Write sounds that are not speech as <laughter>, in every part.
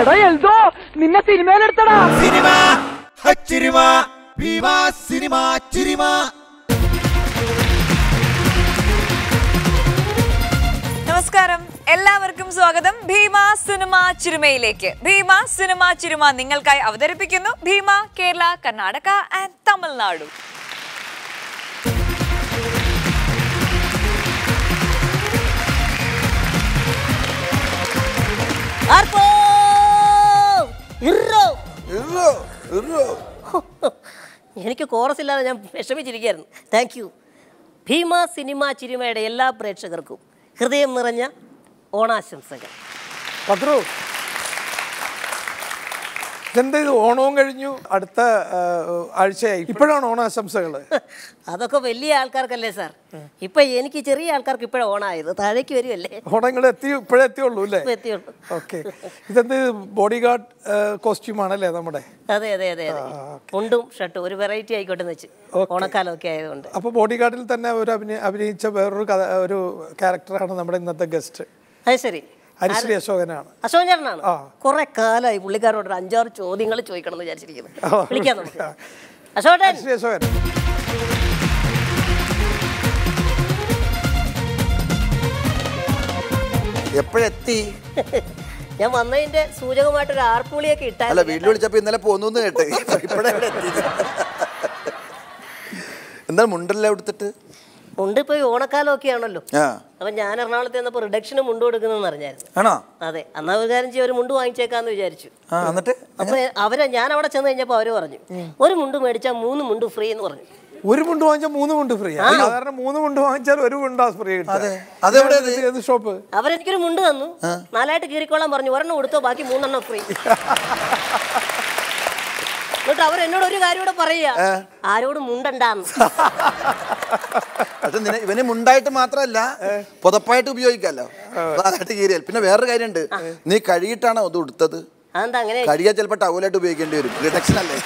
എടാ എൽദോ നിന്നെ സിനിമയിലെടുത്തടാ. സിനിമ ഭീമ സിനിമ ചിരിമ. നമസ്കാരം. എല്ലാവർക്കും സ്വാഗതം. ഭീമ സിനിമ ചിരുമയിലേക്ക്. ഭീമ സിനിമ ചിരുമ നിങ്ങൾക്കായി അവതരിപ്പിക്കുന്നു ഭീമ കേരള കർണാടക ആൻഡ് തമിഴ്നാടു. ഇറോ എനിക്ക് കോറസ് ഇല്ലാതെ ഞാൻ വിഷമിച്ചിരിക്കുകയായിരുന്നു. താങ്ക് യു ഭീമ സിനിമ ചിരിമയുടെ എല്ലാ പ്രേക്ഷകർക്കും ഹൃദയം നിറഞ്ഞ ഓണാശംസകൾ. പത്രു ഇതെന്താ ഇത്? ഓണവും കഴിഞ്ഞു. അടുത്ത ആഴ്ചയായി. ഇപ്പോഴാണ് ഓണാശംസകൾ <laughs> അതൊക്കെ വലിയ ആൾക്കാർക്കല്ലേ സാർ? ഇപ്പൊ എനിക്ക് ചെറിയ ആൾക്കാർക്ക് ഇപ്പോഴാണ് ഓണായത്. താഴേക്ക് വരുമല്ലേ ഓണങ്ങൾ എത്തി ഇപ്പോഴേ എത്തിയുള്ളൂ അല്ലേ? എത്തിയുള്ളൂ. ഓക്കെ. ഇതെന്ത് ബോഡി ഗാർഡ് കോസ്റ്റ്യൂം ആണല്ലേ നമ്മുടെ? അതെ അതെ അതെ ഉണ്ടും മുണ്ടും ഷർട്ടും ഒരു വെറൈറ്റി ആയിക്കോട്ടെ എന്ന് വെച്ച് ഓണക്കാലമൊക്കെ ആയതുകൊണ്ട്. അപ്പൊ ബോഡി ഗാർഡിൽ തന്നെ ഒരു അഭിനയ അഭിനയിച്ച വേറൊരു കഥ ഒരു ക്യാരക്ടറാണ് നമ്മുടെ ഇന്നത്തെ ഗസ്റ്റ്. അത് ശരി. ഹരിശ്രീ അശോകനാണ്. അശോകൻ ചേട്ടനാണ്. കുറെ കാലമായി പുള്ളിക്കാരോട് ഒരു അഞ്ചാറ് ചോദ്യങ്ങൾ ചോദിക്കണം എന്ന് വിചാരിച്ചിരിക്കുന്നു വിളിക്കാം നമുക്ക് അശോകൻ. ഹരിശ്രീ അശോകൻ. എപ്പോഴെത്തി? <laughs> ഞാൻ വന്നതിന്റെ സൂചകമായിട്ട് ഒരു ആർപ്പുളിയൊക്കെ അല്ല ഇട്ടാൽ വീട്ടിൽ വിളിച്ചപ്പോ ഇന്നലെ പോന്നു കേട്ടെ. എന്താ മുണ്ടല്ലേ എടുത്തിട്ട്? മുണ്ട് ഇപ്പൊ ഓണക്കാലം ഒക്കെ ആണല്ലോ. ആ. അപ്പൊ ഞാൻ എറണാകുളത്ത് ചെന്നപ്പോ റിഡക്ഷന് മുണ്ട് കൊടുക്കുന്നെന്ന് അറിഞ്ഞായിരുന്നു ആണോ? അതെ. അന്നാ ഒരു കാര്യം ഒരു മുണ്ട് വാങ്ങിച്ചേക്കാന്ന് വിചാരിച്ചു. എന്നിട്ട്? അപ്പൊ അവരെ ഞാൻ അവിടെ ചെന്ന് കഴിഞ്ഞപ്പോ അവർ പറഞ്ഞു ഒരു മുണ്ട് മേടിച്ചാൽ മൂന്ന് മുണ്ട് ഫ്രീ എന്ന് പറഞ്ഞു. ഒരു മുണ്ട് വാങ്ങിച്ചാൽ മൂന്ന് മുണ്ട് ഫ്രീ സാധാരണ മൂന്ന് മുണ്ട് വാങ്ങിച്ചാൽ ഒരു മുണ്ടാ ഫ്രീ? ഏത് ഷോപ്പ് അവരെനിക്കൊരു മുണ്ട് തന്നു. നാലായിട്ട് കീറിക്കോളാൻ പറഞ്ഞു ഒരെണ്ണം കൊടുത്തോ ബാക്കി മൂന്നെണ്ണം ഫ്രീ <laughs> എന്നിട്ട് അവർ എന്നോട് ഒരു കാര്യം കൂടെ പറയുക. ആരോട് മുണ്ടണ്ടാന്ന്. പക്ഷെ നിന- ഇവന് മുണ്ടായിട്ട് മാത്രമല്ല പുതപ്പായിട്ട് ഉപയോഗിക്കാലോ. അതായിട്ട് കീറിയാൽ. പിന്നെ വേറൊരു കാര്യമുണ്ട്. നീ കഴുകിട്ടാണോ അത് ഉടുത്തത്? കഴുകിയാൽ ചിലപ്പോൾ ടവലായിട്ട് ഉപയോഗിക്കേണ്ടി വരും. റിഡക്ഷൻ അല്ലേ?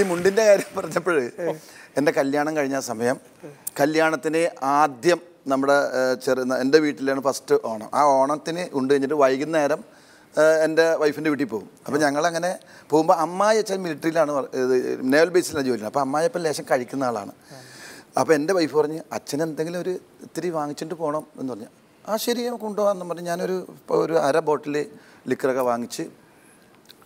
ഈ മുണ്ടിന്റെ കാര്യം പറഞ്ഞപ്പോഴ് എന്റെ കല്യാണം കഴിഞ്ഞ സമയം കല്യാണത്തിന് ആദ്യം നമ്മുടെ ചെറിയ ചെറു എന്റെ വീട്ടിലാണ് ഫസ്റ്റ് ഓണം. ആ ഓണത്തിന് ഉണ്ട് കഴിഞ്ഞിട്ട് വൈകുന്നേരം എന്റെ വൈഫിന്റെ വീട്ടിൽ പോകും. അപ്പോൾ ഞങ്ങളങ്ങനെ പോകുമ്പോൾ അമ്മായി അച്ഛൻ മിലിറ്ററിയിലാണ് നേവൽ ബേസിലാണ് ജോലി അപ്പോൾ അമ്മായി ഇപ്പം ലേശം കഴിക്കുന്ന ആളാണ്. അപ്പോൾ എന്റെ വൈഫ് പറഞ്ഞ് അച്ഛൻ എന്തെങ്കിലും ഒരു ഇത്തിരി വാങ്ങിച്ചിട്ട് പോകണം എന്ന് പറഞ്ഞു. ആ ശരി കൊണ്ടുപോകാമെന്ന് പറഞ്ഞ് ഞാനൊരു ഇപ്പോൾ ഒരു അര ബോട്ടിൽ ലിക്കറൊക്കെ വാങ്ങിച്ച്.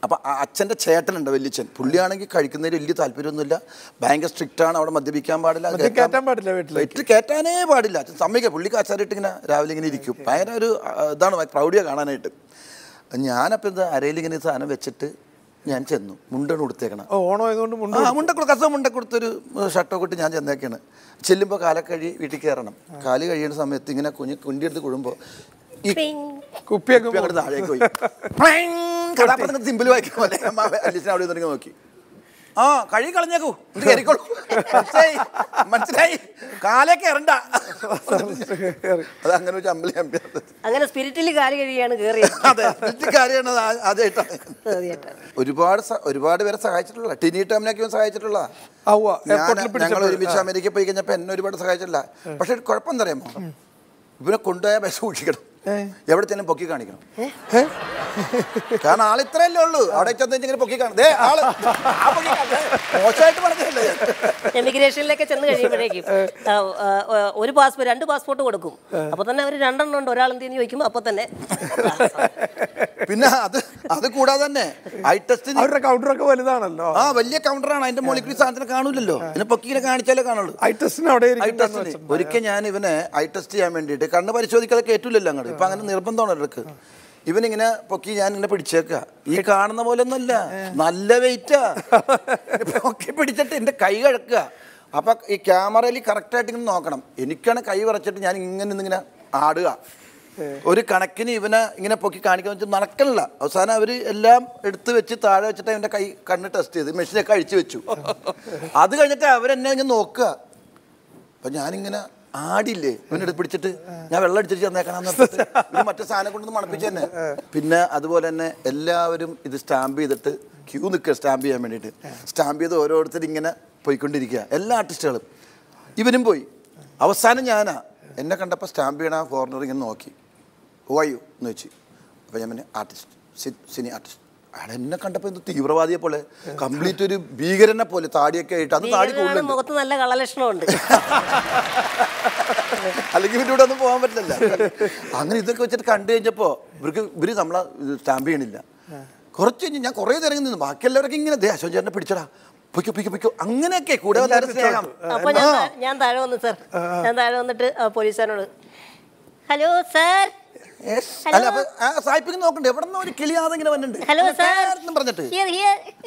അപ്പം അച്ഛന്റെ ചേട്ടനുണ്ട് വല്യച്ഛൻ. പുള്ളിയാണെങ്കിൽ കഴിക്കുന്നതിൽ വലിയ താല്പര്യമൊന്നുമില്ല. ഭയങ്കര സ്ട്രിക്റ്റ് ആണ് അവിടെ മദ്യപിക്കാൻ പാടില്ല കയറ്റാൻ പാടില്ല വീട്ടിൽ കയറ്റാനേ പാടില്ല. അച്ഛൻ സമ്മതിക്കുക പുള്ളിക്ക് അച്ചാറിട്ട് ഇങ്ങനെ രാവിലെ ഇങ്ങനെ ഇരിക്കും. ഭയങ്കര ഒരു ഇതാണ് പ്രൗഢിയാണ് കാണാനായിട്ട്. ഞാനപ്പോൾ ഇത് അരയിൽ ഇങ്ങനെ സാധനം വെച്ചിട്ട് ഞാൻ ചെന്നു. മുണ്ടാണ് കൊടുത്തേക്കണം ഓ, ഓണം ആയതുകൊണ്ട് മുണ്ട് ആ മുണ്ടക്കൊടു കസ മുണ്ടക്കൊടുത്തൊരു ഷർട്ടൊക്കെ ഇട്ട് ഞാൻ ചെന്നേക്കാണ്. ചെല്ലുമ്പോൾ കാലക്കഴി കഴി വീട്ടിൽ കയറണം. കാൽ കഴിയുന്ന സമയത്ത് ഇങ്ങനെ കുഞ്ഞ് കുണ്ടിയെടുത്ത് എടുത്ത് ഈ കുപ്പിയൊക്കെ അങ്ങോട്ട് താഴേക്ക് പോയി. കഥാപ്രസംഗം സിമ്പിൾ വായിക്കാൻ പോലെ അമ്മ അലിസിനെ അവിടെ നോക്കി. ആ കഴുകി കളഞ്ഞേക്കൂ ഇത് കയറിക്കോളൂ. മനസ്സിലായി? മനസ്സിലായി? കാലേക്ക് ഇറണ്ട. കയറി. അത് അങ്ങനെ ഒരു അമ്പലി അമ്പ അങ്ങനെ സ്പിരിറ്റിൽ കാൽ കഴിയാണ് കേറിയത്. അതെ സ്പിരിറ്റിൽ കാര്യമാണ് ആദ്യമായിട്ടാണ്. ഒരുപാട് ഒരുപാട് പേരെ സഹായിച്ചിട്ടുള്ള ടിനി ടോമിനൊക്കെ സഹായിച്ചിട്ടുള്ള. ഞങ്ങൾ. ഒരുമിച്ച് അമേരിക്കയിൽ പോയി കഴിഞ്ഞപ്പോൾ എന്നെ ഒരുപാട് സഹായിച്ചിട്ടില്ല. പക്ഷെ കുഴപ്പം എന്താ അറിയാമോ ഇവനെ കൊണ്ടുപോയ പൈസ സൂക്ഷിക്കണം എവിടെ ചെല്ലും പൊക്കി കാണിക്കണം. കാരണം ആൾ ഇത്രയല്ലേ ഉള്ളൂ. അവിടെ ചെന്ന് ഇങ്ങനെ പൊക്കി കാണും. ആൾ. മോശമായിട്ട്. എമിഗ്രേഷനിലൊക്കെ ചെന്ന് കഴിയുമ്പോഴേക്കും ഒരു പാസ്പോർട്ട് രണ്ട് പാസ്പോർട്ട് കൊടുക്കും. അപ്പൊ തന്നെ അവർ രണ്ടെണ്ണം ഉണ്ട്. ഒരാൾ എന്തെന്ന് ചോദിക്കും അപ്പൊ തന്നെ പിന്നെ അത് അത് കൂടാതെ തന്നെ ഐ ടെസ്റ്റ് അവരുടെ കൗണ്ടറൊക്കെ വലുതാണല്ലോ. ആ വലിയ കൗണ്ടറാണ് അതിന്റെ മുകളിൽ സാധനത്തിന് കാണൂലല്ലോ. പിന്നെ പൊക്കിനെ കാണിച്ചാലേ കാണുള്ളൂ. ഐ ടെസ്റ്റിന് അവിടെ ഐ ഇരിക്കുന്നു ടെസ്റ്റിന് ഒരിക്കൽ ഞാൻ ഇവനെ ഐ ടെസ്റ്റ് ചെയ്യാൻ വേണ്ടിയിട്ട് കണ്ണ് പരിശോധിക്കാതെ കയറ്റൂലല്ലോ അങ്ങോട്ട് ഇപ്പൊ അങ്ങനെ നിർബന്ധമാണ് ഇടയ്ക്ക് ഇവനിങ്ങനെ പൊക്കി ഞാൻ ഇങ്ങനെ പിടിച്ചേക്ക. ഈ കാണുന്ന പോലെ ഒന്നുമല്ല നല്ല വെയിറ്റാ പൊക്കി പിടിച്ചിട്ട് എന്റെ കൈ കഴക്കുക അപ്പൊ ഈ ക്യാമറയിൽ കറക്റ്റായിട്ട് ഇങ്ങനെ നോക്കണം. എനിക്കാണ് കൈ വിറച്ചിട്ട് ഞാൻ ഇങ്ങനെ ഇങ്ങനെ ആടുക. ഒരു കണക്കിന് ഇവനെ ഇങ്ങനെ പൊക്കി കാണിക്കാൻ വെച്ചാൽ നടക്കണില്ല. അവസാനം അവർ എല്ലാം എടുത്ത് വെച്ച് താഴെ വെച്ചിട്ട് അവന്റെ കൈ കണ്ണ് ടെസ്റ്റ് ചെയ്ത് മെഷീനൊക്കെ അഴിച്ചു വെച്ചു. അത് കഴിഞ്ഞിട്ട് അവരെന്നെ ഇങ്ങനെ നോക്കുക. അപ്പൊ ഞാനിങ്ങനെ ആടില്ലേ? ഇവനെടുത്ത് പിടിച്ചിട്ട് ഞാൻ വെള്ളം അടിച്ചിട്ട് ചെന്നേക്കണം ഇത് മറ്റേ സാധനം കൊണ്ടൊന്ന് മണപ്പിച്ചു തന്നെ. പിന്നെ അതുപോലെ തന്നെ എല്ലാവരും ഇത് സ്റ്റാമ്പ് ചെയ്തിട്ട് ക്യൂ നിൽക്കുക സ്റ്റാമ്പ് ചെയ്യാൻ വേണ്ടിയിട്ട്. സ്റ്റാമ്പ് ചെയ്ത് ഓരോരുത്തർ ഇങ്ങനെ പോയിക്കൊണ്ടിരിക്കുക. എല്ലാ ആർട്ടിസ്റ്റുകളും. ഇവനും പോയി. അവസാനം ഞാനാ എന്നെ കണ്ടപ്പോൾ സ്റ്റാമ്പ് ചെയ്യണ ഫോറിനർ ഇങ്ങനെ നോക്കി. വയ്യോ എന്ന് വെച്ച്. അപ്പോൾ ഞാൻ പിന്നെ ആർട്ടിസ്റ്റ്. Cine artist. അയാൾ എന്നെ കണ്ടപ്പോ എന്തോ തീവ്രവാദിയെ പോലെ കംപ്ലീറ്റ് ഒരു ഭീകരനെ പോലെ താടിയൊക്കെ ആയിട്ട്. അത് താടി കൂടുതലുണ്ട്. മുഖത്ത് നല്ല കളലക്ഷണമുണ്ട്. <laughs> അല്ലെങ്കിൽ പിന്നെ ഇവിടെ ഒന്നും പോകാൻ പറ്റില്ല അങ്ങനെ ഇതൊക്കെ വെച്ചിട്ട് കണ്ടു കഴിഞ്ഞപ്പോൾ ഇവർക്ക് ഇവർ നമ്മളെ സ്റ്റാമ്പ് ചെയ്യണില്ല. കുറച്ച് കഴിഞ്ഞ് ഞാൻ കുറേ നേരം നിന്നു. ബാക്കി എല്ലാവർക്കും ഇങ്ങനെ ദേ അശോക് ചേട്ടനെ പിടിച്ചടാ. പൊയ്ക്കോ പൊയ്ക്കോ പൊയ്ക്കോ. അങ്ങനെയൊക്കെ കൂടെ വന്നൊരു സ്നേഹം. അപ്പൊ ഞാൻ ഞാൻ താഴെ വന്നു സാർ ഞാൻ താഴെ വന്നിട്ട് ആ പോലീസുകാരനോട് ഹലോ സാർ. അല്ല അപ്പൊ ആ സായിപ്പിക്ക് നോക്കണ്ട? എവിടെ നിന്ന് ഒരു കിളിയാതെ ഇങ്ങനെ വന്നിട്ടുണ്ട്. ഹലോ സാർ പറഞ്ഞിട്ട്.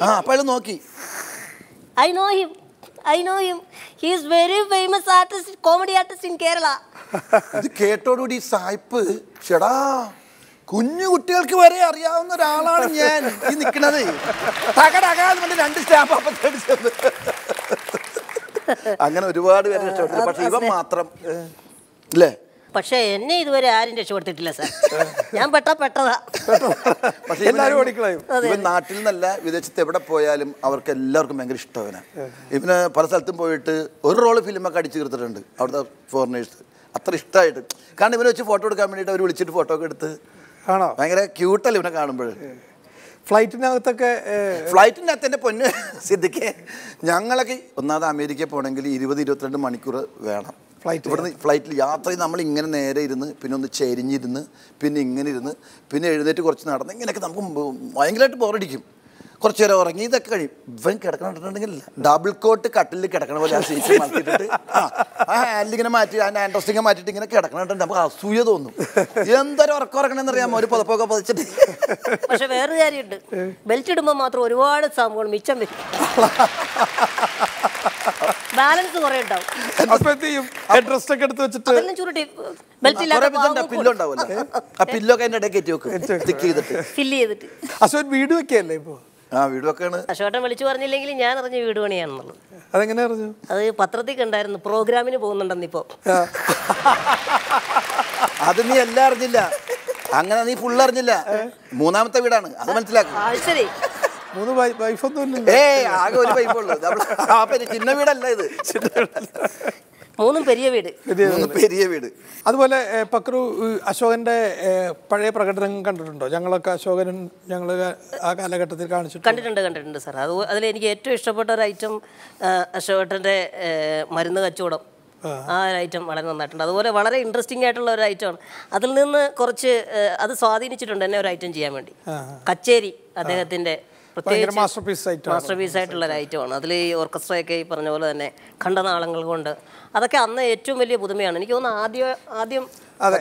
ആ അപ്പൊ അയാൾ നോക്കി. I know him I know him he is very famous artist comedy artist in Kerala ഇത് കേട്ടോടുകൂടി സായിപ്പ് ചേടാ കുഞ്ഞു കുട്ടികൾക്ക് വരെ അറിയാവുന്ന ഒരാളാണ് ഞാൻ ഈ നിൽക്കുന്നത് തകടകാന്ന് പറഞ്ഞ് രണ്ട് സ്റ്റാമ്പ് അപ്പത്തടിച്ചത് <laughs> അങ്ങനെ ഒരുപാട് പേര് രക്ഷപ്പെട്ടു പക്ഷെ ഇവൻ മാത്രം അല്ലേ പക്ഷെ എന്നെ ഇതുവരെ ആരും രക്ഷപ്പെടുത്തിട്ടില്ല സാർ. ഞാൻ പെട്ട പെട്ടതാ. പക്ഷേ എല്ലാവരും ഓടിക്കളയും. ഇവൻ നാട്ടിൽ നിന്നല്ല വിദേശത്ത് എവിടെ പോയാലും അവർക്ക് എല്ലാവർക്കും ഭയങ്കര ഇഷ്ടമാണ് ഇവന് പല സ്ഥലത്തും പോയിട്ട് ഒരു റോൾ ഫിലിമൊക്കെ അടിച്ചു തീർത്തിട്ടുണ്ട് അവിടുത്തെ ഫോറിനേഴ്സ് അത്ര ഇഷ്ടമായിട്ട്. കാരണം ഇവനെ വെച്ച് ഫോട്ടോ എടുക്കാൻ വേണ്ടിയിട്ട് അവർ വിളിച്ചിട്ട് ഫോട്ടോ ഒക്കെ എടുത്ത് ആണോ? ഭയങ്കര ക്യൂട്ടല്ലേ ഇവനെ കാണുമ്പോൾ ഫ്ലൈറ്റിനകത്തൊക്കെ അകത്ത് എന്റെ പൊന്ന് സിദ്ധിക്ക് ഞങ്ങളൊക്കെ ഒന്നാമത് അമേരിക്കയിൽ പോകണമെങ്കിൽ ഇരുപത് ഇരുപത്തിരണ്ട് മണിക്കൂർ വേണം. Flight ഇവിടുന്ന് ഫ്ലൈറ്റിൽ യാത്ര ചെയ്ത് നമ്മൾ ഇങ്ങനെ നേരെ ഇരുന്ന് പിന്നെ ഒന്ന് ചെരിഞ്ഞിരുന്ന് പിന്നെ ഇങ്ങനെ ഇരുന്ന് പിന്നെ എഴുന്നേറ്റ് കുറച്ച് നടന്ന് ഇങ്ങനെയൊക്കെ നമുക്ക് ഭയങ്കരമായിട്ട് ബോറടിക്കും കുറച്ച് നേരം ഉറങ്ങി ഇതൊക്കെ കഴിയും. ഇവൻ കിടക്കണിട്ടുണ്ടെങ്കിൽ ഡബിൾ കോട്ട് കട്ടിലിൽ കിടക്കണ പോലെ ആ സീറ്റ് മാറ്റിയിട്ട് ആ ഹാൻഡിങ്ങനെ മാറ്റി ആ ആൻഡ്രസ്റ്റിങ് മാറ്റിയിട്ട് ഇങ്ങനെ കിടക്കണിട്ടുണ്ട് നമുക്ക് അസൂയ തോന്നും. എന്തൊരു ഉറക്കം ഉറക്കണമെന്ന് അറിയാമോ ഒരു പുതപ്പൊക്കെ പതിച്ചിട്ട്. പക്ഷെ വേറൊരു കാര്യമുണ്ട്. ബെൽറ്റ് ഇടുമ്പോൾ മാത്രം ഒരുപാട് സംഭവങ്ങൾ മിച്ചം വരും. <laughs> ബാലൻസ് കുറെ ഉണ്ടാവും. അപ്പൊ എന്ത് ചെയ്യും? ഡ്രസ് ഒക്കെ എടുത്ത് വെച്ചിട്ട് അതെല്ലാം ചുരുട്ടി ബെൽറ്റ് പില്ലോ ഉണ്ടാവുമല്ലോ. ആ കയറ്റി വെക്കും. സ്റ്റിക്ക് ചെയ്തിട്ട്. ഫില്ല് ചെയ്തിട്ട്. അശോകൻ വീട് വെക്കല്ലേ ഇപ്പോ? ആ വീടൊക്കെയാണ് അശോട്ടൻ വിളിച്ചു പറഞ്ഞില്ലെങ്കിൽ ഞാൻ അറിഞ്ഞ വീട് പണിയാണെന്നുള്ളത്. അതെങ്ങനെ അറിഞ്ഞു? അത് പത്രത്തിൽ കണ്ടായിരുന്നു. പ്രോഗ്രാമിന് പോകുന്നുണ്ടെന്ന് ഇപ്പോ. ആ. അത് നീ എല്ലാം അറിഞ്ഞില്ല. അങ്ങനെ നീ ഫുൾ അറിഞ്ഞില്ല. മൂന്നാമത്തെ വീടാണ്. അത് മനസ്സിലാക്കും. ആ ശരി. മൂന്ന് വൈഫൊന്നും ആകെ ഒരു വൈഫുള്ളൂ ആ ചിന്ന വീടല്ല ഇത്. മൂന്നും പെരിയ വീട്. പെരിയ വീട്. അതുപോലെ പക്രു അശോകന്റെ പഴയ പ്രകടനം കണ്ടിട്ടുണ്ടോ? ഞങ്ങളൊക്കെ അശോകനും ഞങ്ങൾ ആ കാലഘട്ടത്തിൽ കാണിച്ചിട്ടുണ്ട്. കണ്ടിട്ടുണ്ട് കണ്ടിട്ടുണ്ട് സാർ അത് അതിൽ എനിക്ക് ഏറ്റവും ഇഷ്ടപ്പെട്ട ഒരു ഐറ്റം അശോകട്ടന്റെ മരുന്ന് കച്ചവടം. ആ. ഒരു ഐറ്റം വളരെ നന്നായിട്ടുണ്ട്. അതുപോലെ വളരെ ഇൻട്രസ്റ്റിംഗ് ആയിട്ടുള്ള ഒരു ഐറ്റമാണ് അതിൽ നിന്ന് കുറച്ച് അത് സ്വാധീനിച്ചിട്ടുണ്ട് എന്നെ ഒരു ഐറ്റം ചെയ്യാൻ വേണ്ടി. കച്ചേരി അദ്ദേഹത്തിന്റെ ആണ്. മാസ്റ്റർ പീസ് ആയിട്ടുള്ള ഒരു ഐറ്റമാണ് അതിൽ ഈ ഓർക്കസ്ട്രയൊക്കെ ഈ പറഞ്ഞ പോലെ തന്നെ കണ്ട നാളങ്ങൾ കൊണ്ട് അതൊക്കെ അന്ന് ഏറ്റവും വലിയ പുതുമയാണ്. എനിക്ക് തോന്നുന്നു ആദ്യം ആദ്യം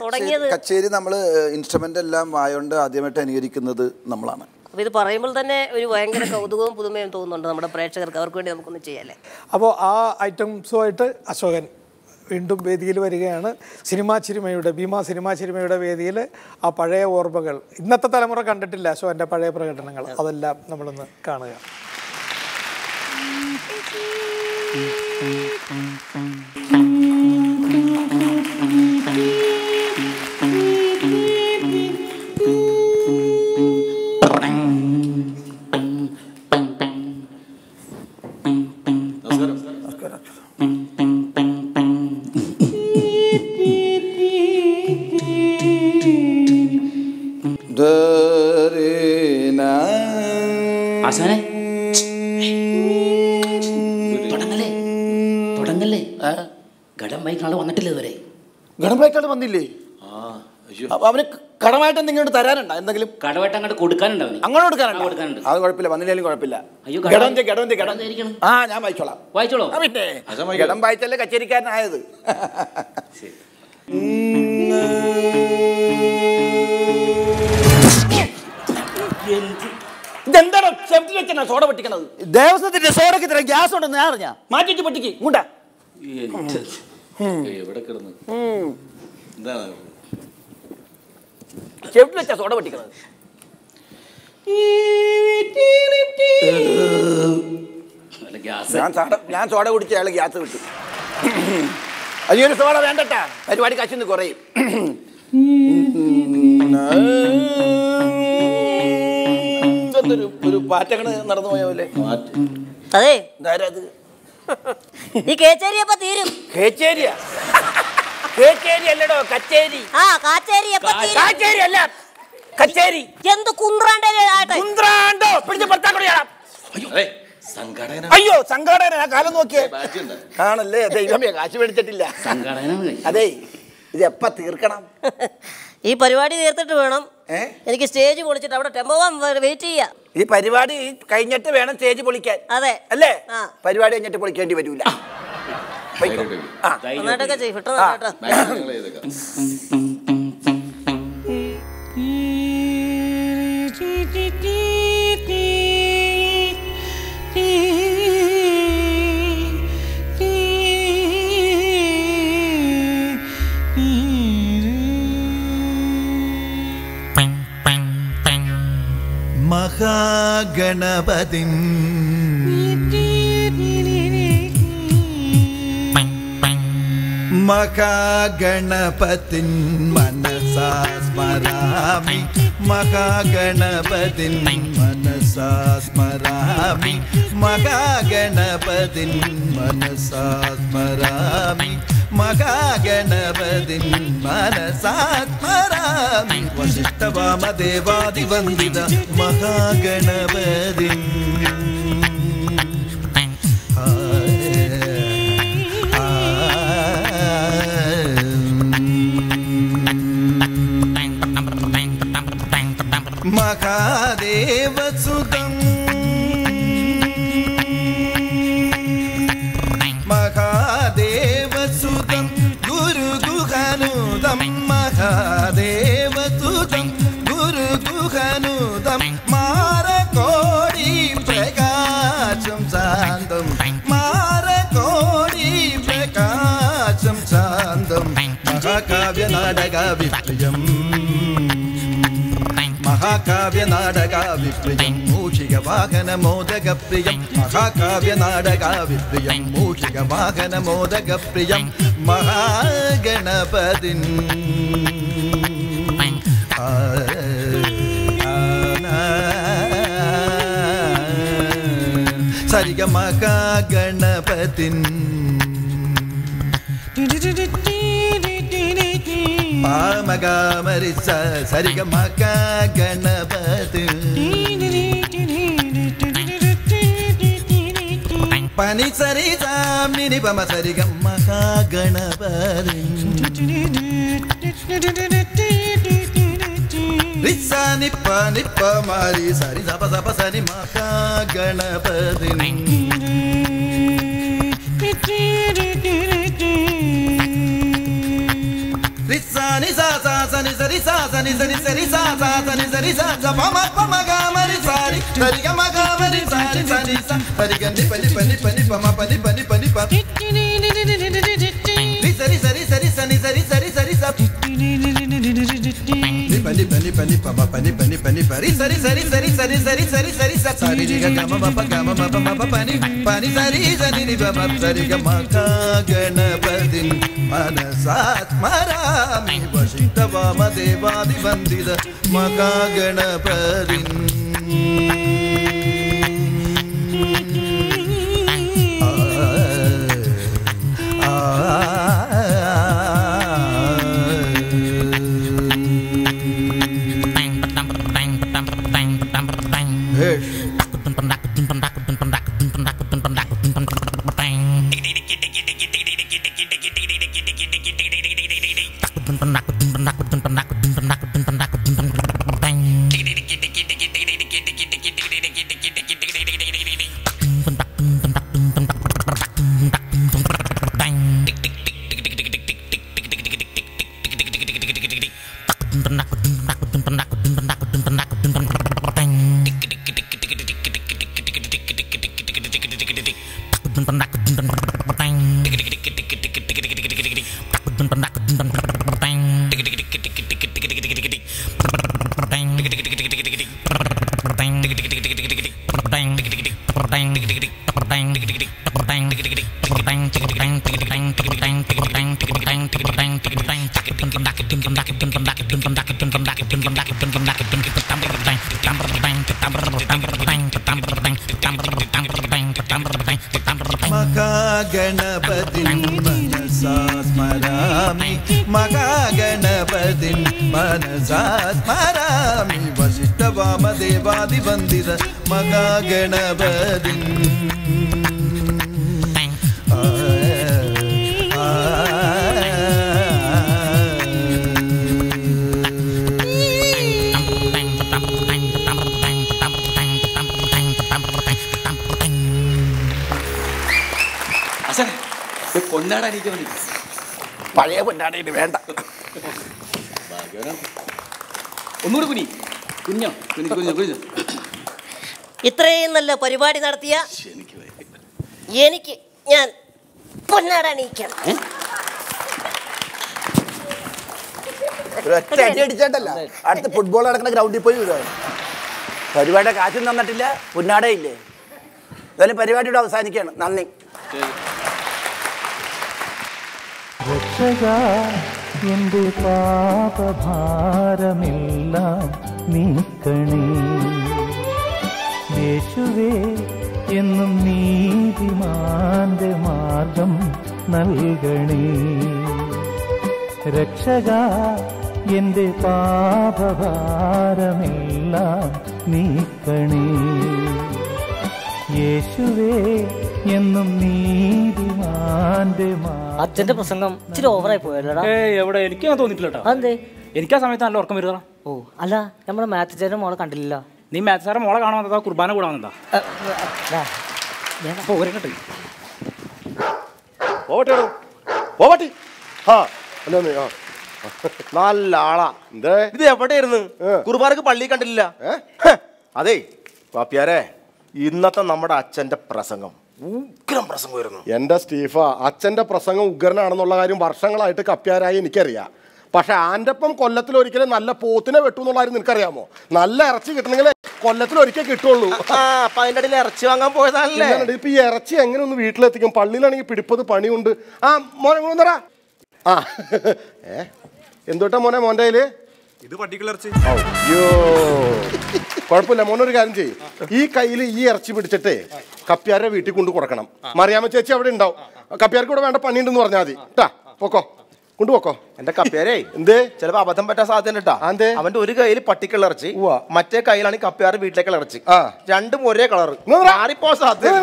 തുടങ്ങിയത് കച്ചേരി നമ്മൾ ഇൻസ്ട്രുമെന്റ് എല്ലാം വായോണ്ട് ആദ്യമായിട്ട് അനുകരിക്കുന്നത് നമ്മളാണ്. അപ്പോൾ ഇത് പറയുമ്പോൾ തന്നെ ഒരു ഭയങ്കര കൗതുകവും പുതുമയും തോന്നുന്നുണ്ട് നമ്മുടെ പ്രേക്ഷകർക്ക്. അവർക്ക് വേണ്ടി നമുക്കൊന്ന് ചെയ്യാല്ലേ അപ്പോൾ ആ ഐറ്റംസുമായിട്ട് അശോകൻ വീണ്ടും വേദിയിൽ വരികയാണ്. സിനിമാ ചിരിമയുടെ ഭീമ സിനിമാ ചിരിമയുടെ വേദിയിൽ ആ പഴയ ഓർമ്മകൾ. ഇന്നത്തെ തലമുറ കണ്ടിട്ടില്ല. സോ എന്റെ പഴയ പ്രകടനങ്ങൾ. അതെല്ലാം നമ്മളൊന്ന് കാണുക. ഗണപതിക്കാട് വന്നില്ലേ? അപ്പൊ അവന് കടമായിട്ട് എന്തെങ്കിലും തരാനുണ്ടോ? എന്തെങ്കിലും? കടമായിട്ട് അങ്ങോട്ട് കൊടുക്കാനുണ്ടോ അങ്ങോട്ട് കൊടുക്കാനുണ്ടോ? കൊടുക്കാനുണ്ട്. അത് കുഴപ്പമില്ല. വന്നില്ലെങ്കിലും കുഴപ്പമില്ല. ആ ഞാൻ വായിച്ചോളാം. വായിച്ചോളൂ. പിന്നെ. ഗഡം വായിച്ചല്ലേ കച്ചേരിക്കാരനായത്? ഇതെന്താണോ? സെഫ്റ്റിൽ വെച്ചാ സോഡ പൊട്ടിക്കണത്? ദേവസ്വത്തിന്റെ സോഡക്ക് ഇത്ര ഗ്യാസ് ഉണ്ടെന്ന് ഞാൻ അറിഞ്ഞാ? മാറ്റിട്ട് പൊട്ടിക്ക്. ഇങ്ങോട്ടാ. എവിടെ കിടന്ന്? എന്താണ് സെഫ്റ്റിൽ വെച്ചാ സോഡ പൊട്ടിക്കണത്. അല്ല ഗ്യാസ്. ഞാൻ സോഡ കുടിച്ച് അയാൾ ഗ്യാസ് വിട്ടു. ഒരു സോഡ വേണ്ടട്ടാ. പരിപാടി കശുന്ന് കുറയും. ഒരു പാറ്റകൾ നടന്നു പോയ പോലെ. അതെ എന്തായാലും അത് <laughs> ഈ കേച്ചേരി അപ്പൊ തീരും? കേച്ചേരിയാ. കേച്ചേരി അല്ലടോ കച്ചേരി. ആ കാച്ചേരി അപ്പൊ തീരും? കാച്ചേരി അല്ല കച്ചേരി. എന്ത് കുന്ത്രാണ്ടേ ആട്ടെ കുന്ത്രാണ്ടോ? പിടിച്ച് പുറത്താക്കണം അതെ സംഘടന അയ്യോ സംഘാടന ആ കാലം നോക്കിയേ. കാണല്ലേ ആണല്ലേ ദൈവമേ കാശ് മേടിച്ചിട്ടില്ല. അതെ ഇത് എപ്പ തീർക്കണം? <laughs> ഈ പരിപാടി തീർത്തിട്ട് വേണം. എനിക്ക് സ്റ്റേജ് പൊളിച്ചിട്ട് അവിടെ ടെമ്പോ വെയിറ്റ് ചെയ്യാം. ഈ പരിപാടി കഴിഞ്ഞിട്ട് വേണം സ്റ്റേജ് പൊളിക്കാൻ. അതെ. അല്ലേ? പരിപാടി കഴിഞ്ഞിട്ട് പൊളിക്കേണ്ടി വരൂല. നന്നായിട്ടൊക്കെ ചെയ്യും. கணபதிம். மகாகணபதின் மனசா ஸ்மராமி. மகாகணபதின் மனசா ஸ்மராமி. மகாகணபதின் மனசா ஸ்மராமி. ಮಹಾ ಗಣವದಿನ್ ಮನಸಾತ್ ಪರಾತ್ ವಸುತ್ವಮ ದೇವಾದಿ ವಂದಿತ ಮಹಾ ಗಣವದಿನ್ മഹാകാവ്യ നാടക വിപ്രിയം മഹാകാവ്യ നാടക വിപ്രിയം മൂഷിക വാഹന മോദക പ്രിയം മഹാകാവ്യ നാടക വിപ്രിയം മൂഷിക വാഹന മോദക പ്രിയം മഹാഗണപതിൻ పామగా మరిస సరిగ మక గణపతి. పని సరి సామిని పమ సరిగమ్మ గణపతి. రిసా నిప్ప నిప్ప మరి సరి సప సప సరి మక Ganapati. ni sa sa sa ni sa ni sa sa ni sa ni sa ni sa sa sa ni sa ni sa sa pa ma pa ma ga ma ni sa ni sa ni ga ma ga ma ni sa ni sa ni sa pa ni ga ni pa ni pa ni pa ni pa ma pa ni pa ni pa ni pa ni sa ni sa ni sa ni sa ni sa ni sa ni sa ni sa ni pa ni pa ni pa ma pa ni pa ni pa ni pa ri sa ri sa ri sa ri sa ri sa ri sa ri sa ri sa sa ri ga ga ma pa ga ma pa ma pa pa ni pa ni sa ri sa ni ni pa ma sa ri ga ma ka गणपतिं मनसात्मरामि Vashishtha वामदेवादिवन्दित मका गणपतिम् Maka Ganapati Manasat Marami. പൊന്നാട എനിക്ക് മതി പഴയ പൊന്നാടയിട്ട് വേണ്ട. ഒന്നുകൂടി കുനി. കുഞ്ഞോ കുഞ്ഞു കുഞ്ഞു കുഞ്ഞു. ഇത്രയും നല്ല പരിപാടി നടത്തിയ എനിക്ക് ഞാൻ അടിച്ചേട്ടല്ല. അടുത്ത് ഫുട്ബോൾ നടക്കുന്ന ഗ്രൗണ്ടിൽ പോയി വിടുക. പരിപാടിയുടെ കാശും തന്നിട്ടില്ല പുന്നാടയില്ലേ? എന്തായാലും പരിപാടിയുടെ അവസാനിക്കുകയാണ്. നന്ദി. രക്ഷക എന്റെ പാപഭാരമെല്ലാം. നീക്കണേ. യേശുവേ എന്നും നീതിമാന്റെ മാർഗം നൽകണേ. രക്ഷക എന്റെ പാപഭാരമെല്ലാം നീക്കണേ. യേശുവേ എന്നും നീതിമാന്റെ മാ അച്ഛന്റെ പ്രസംഗം ഇച്ചിരി ഓവറായി പോയല്ലോടാ. ഏയ് എവിടെ? എനിക്ക് കേട്ടോ അതെന്തേ? എനിക്ക് ആ സമയത്ത് നല്ല ഉറക്കം വരുന്നതാ. ഓ അല്ല നമ്മുടെ മാത്യു ചേട്ടൻ മോളെ കണ്ടില്ല നീ മാത്സ് സാറെ മോളെ കാണാൻ വന്നതാ കുർബാന കൂടാൻ വന്നതാ. പോവട്ടെ പോവട്ടെ ആ അല്ലേ ആ. നല്ല ആളാ. എന്തേ? ഇത് എവിടെയായിരുന്നു? കുർബാനക്ക് പള്ളി കണ്ടില്ല. അതെ അതേ പാപ്പിയാരെ ഇന്നത്തെ നമ്മുടെ അച്ഛന്റെ പ്രസംഗം. ഉഗ്രം പ്രസംഗമായിരുന്നു. എന്റെ സ്റ്റീഫ അച്ഛന്റെ പ്രസംഗം ഉഗ്രനാണെന്നുള്ള കാര്യം വർഷങ്ങളായിട്ട് കപ്പ്യാരായി എനിക്കറിയാം. പക്ഷെ ആന്റെപ്പം കൊല്ലത്തിൽ ഒരിക്കലും നല്ല പോത്തിനെ വെട്ടു എന്നുള്ള കാര്യം നിനക്കറിയാമോ? നല്ല ഇറച്ചി കിട്ടണമെങ്കിൽ കൊല്ലത്തിൽ ഒരിക്കൽ കിട്ടുള്ളൂ അപ്പൊ അതിന്റെ ഇടയിൽ ഇറച്ചി വാങ്ങാൻ പോയതല്ലേ ഇപ്പൊ ഈ ഇറച്ചി എങ്ങനെ ഒന്ന് വീട്ടിലെത്തിക്കും? പള്ളിയിലാണെങ്കിൽ പിടിപ്പത് പണിയുണ്ട്. ആ മോനെ കൊണ്ടുവന്നടാ ആ ഏ എന്തോട്ടാ മോനെ മോന്റെ കയ്യിൽ? ഇത് പട്ടിക്കുലർച്ചി അയ്യോ കുഴപ്പമില്ല മോനൊരു കാര്യം ചെയ്യും. ഈ കയ്യിൽ ഈ ഇറച്ചി പിടിച്ചിട്ടേ കപ്പ്യാരെ വീട്ടിൽ കൊണ്ട് കൊടുക്കണം. മറിയാമ്മ ചേച്ചി അവിടെ ഉണ്ടാവും. കപ്പ്യാർക്ക് ഇവിടെ വേണ്ട പണിയുണ്ടെന്ന് പറഞ്ഞാൽ മതി. കേട്ടാ പൊക്കോ. കൊണ്ടുപോക്കോ? എന്റെ കപ്പ്യാരേ എന്ത്? ചിലപ്പോ അബദ്ധം പറ്റാൻ സാധ്യത കേട്ടാ അതെ അവന്റെ ഒരു കയ്യിൽ പട്ടിക്കുള്ള ഇറച്ചി മറ്റേ കയ്യിലാണ് കപ്പ്യാറ് വീട്ടിലേക്ക് ഇറച്ചി. രണ്ടും ഒരേ കളർ മാറിപ്പോ സാധ്യത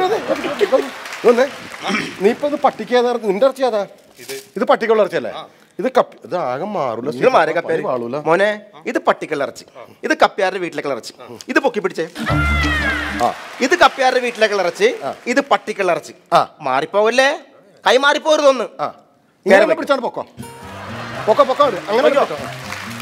നീ ഇപ്പൊ ഇത് പട്ടിക്ക് ഏതാ? നിന്റെ ഇറച്ചി ഏതാ? ഇത്. പട്ടിക്കുള്ള ഇറച്ചിയല്ലേ ഇത് കപ്പി ഇത് ആകെ മാറൂല. മോനെ ഇത് പട്ടിക്കുള്ള ഇറച്ചി. ഇത് കപ്പയാരുടെ വീട്ടിലേക്ക് ഇറച്ചി. ഇത് പൊക്കി പിടിച്ചേ. ഇത് കപ്പയാരുടെ വീട്ടിലേക്ക് ഇറച്ചി. ഇത് പട്ടിക്കുള്ള ഇറച്ചി. മാറിപ്പോവല്ലേ? കൈ മാറിപ്പോരുതൊന്ന് ഇങ്ങനെ പിടിച്ചാണ് പൊക്കോ. പൊക്കോ പൊക്കോ. അങ്ങനെ.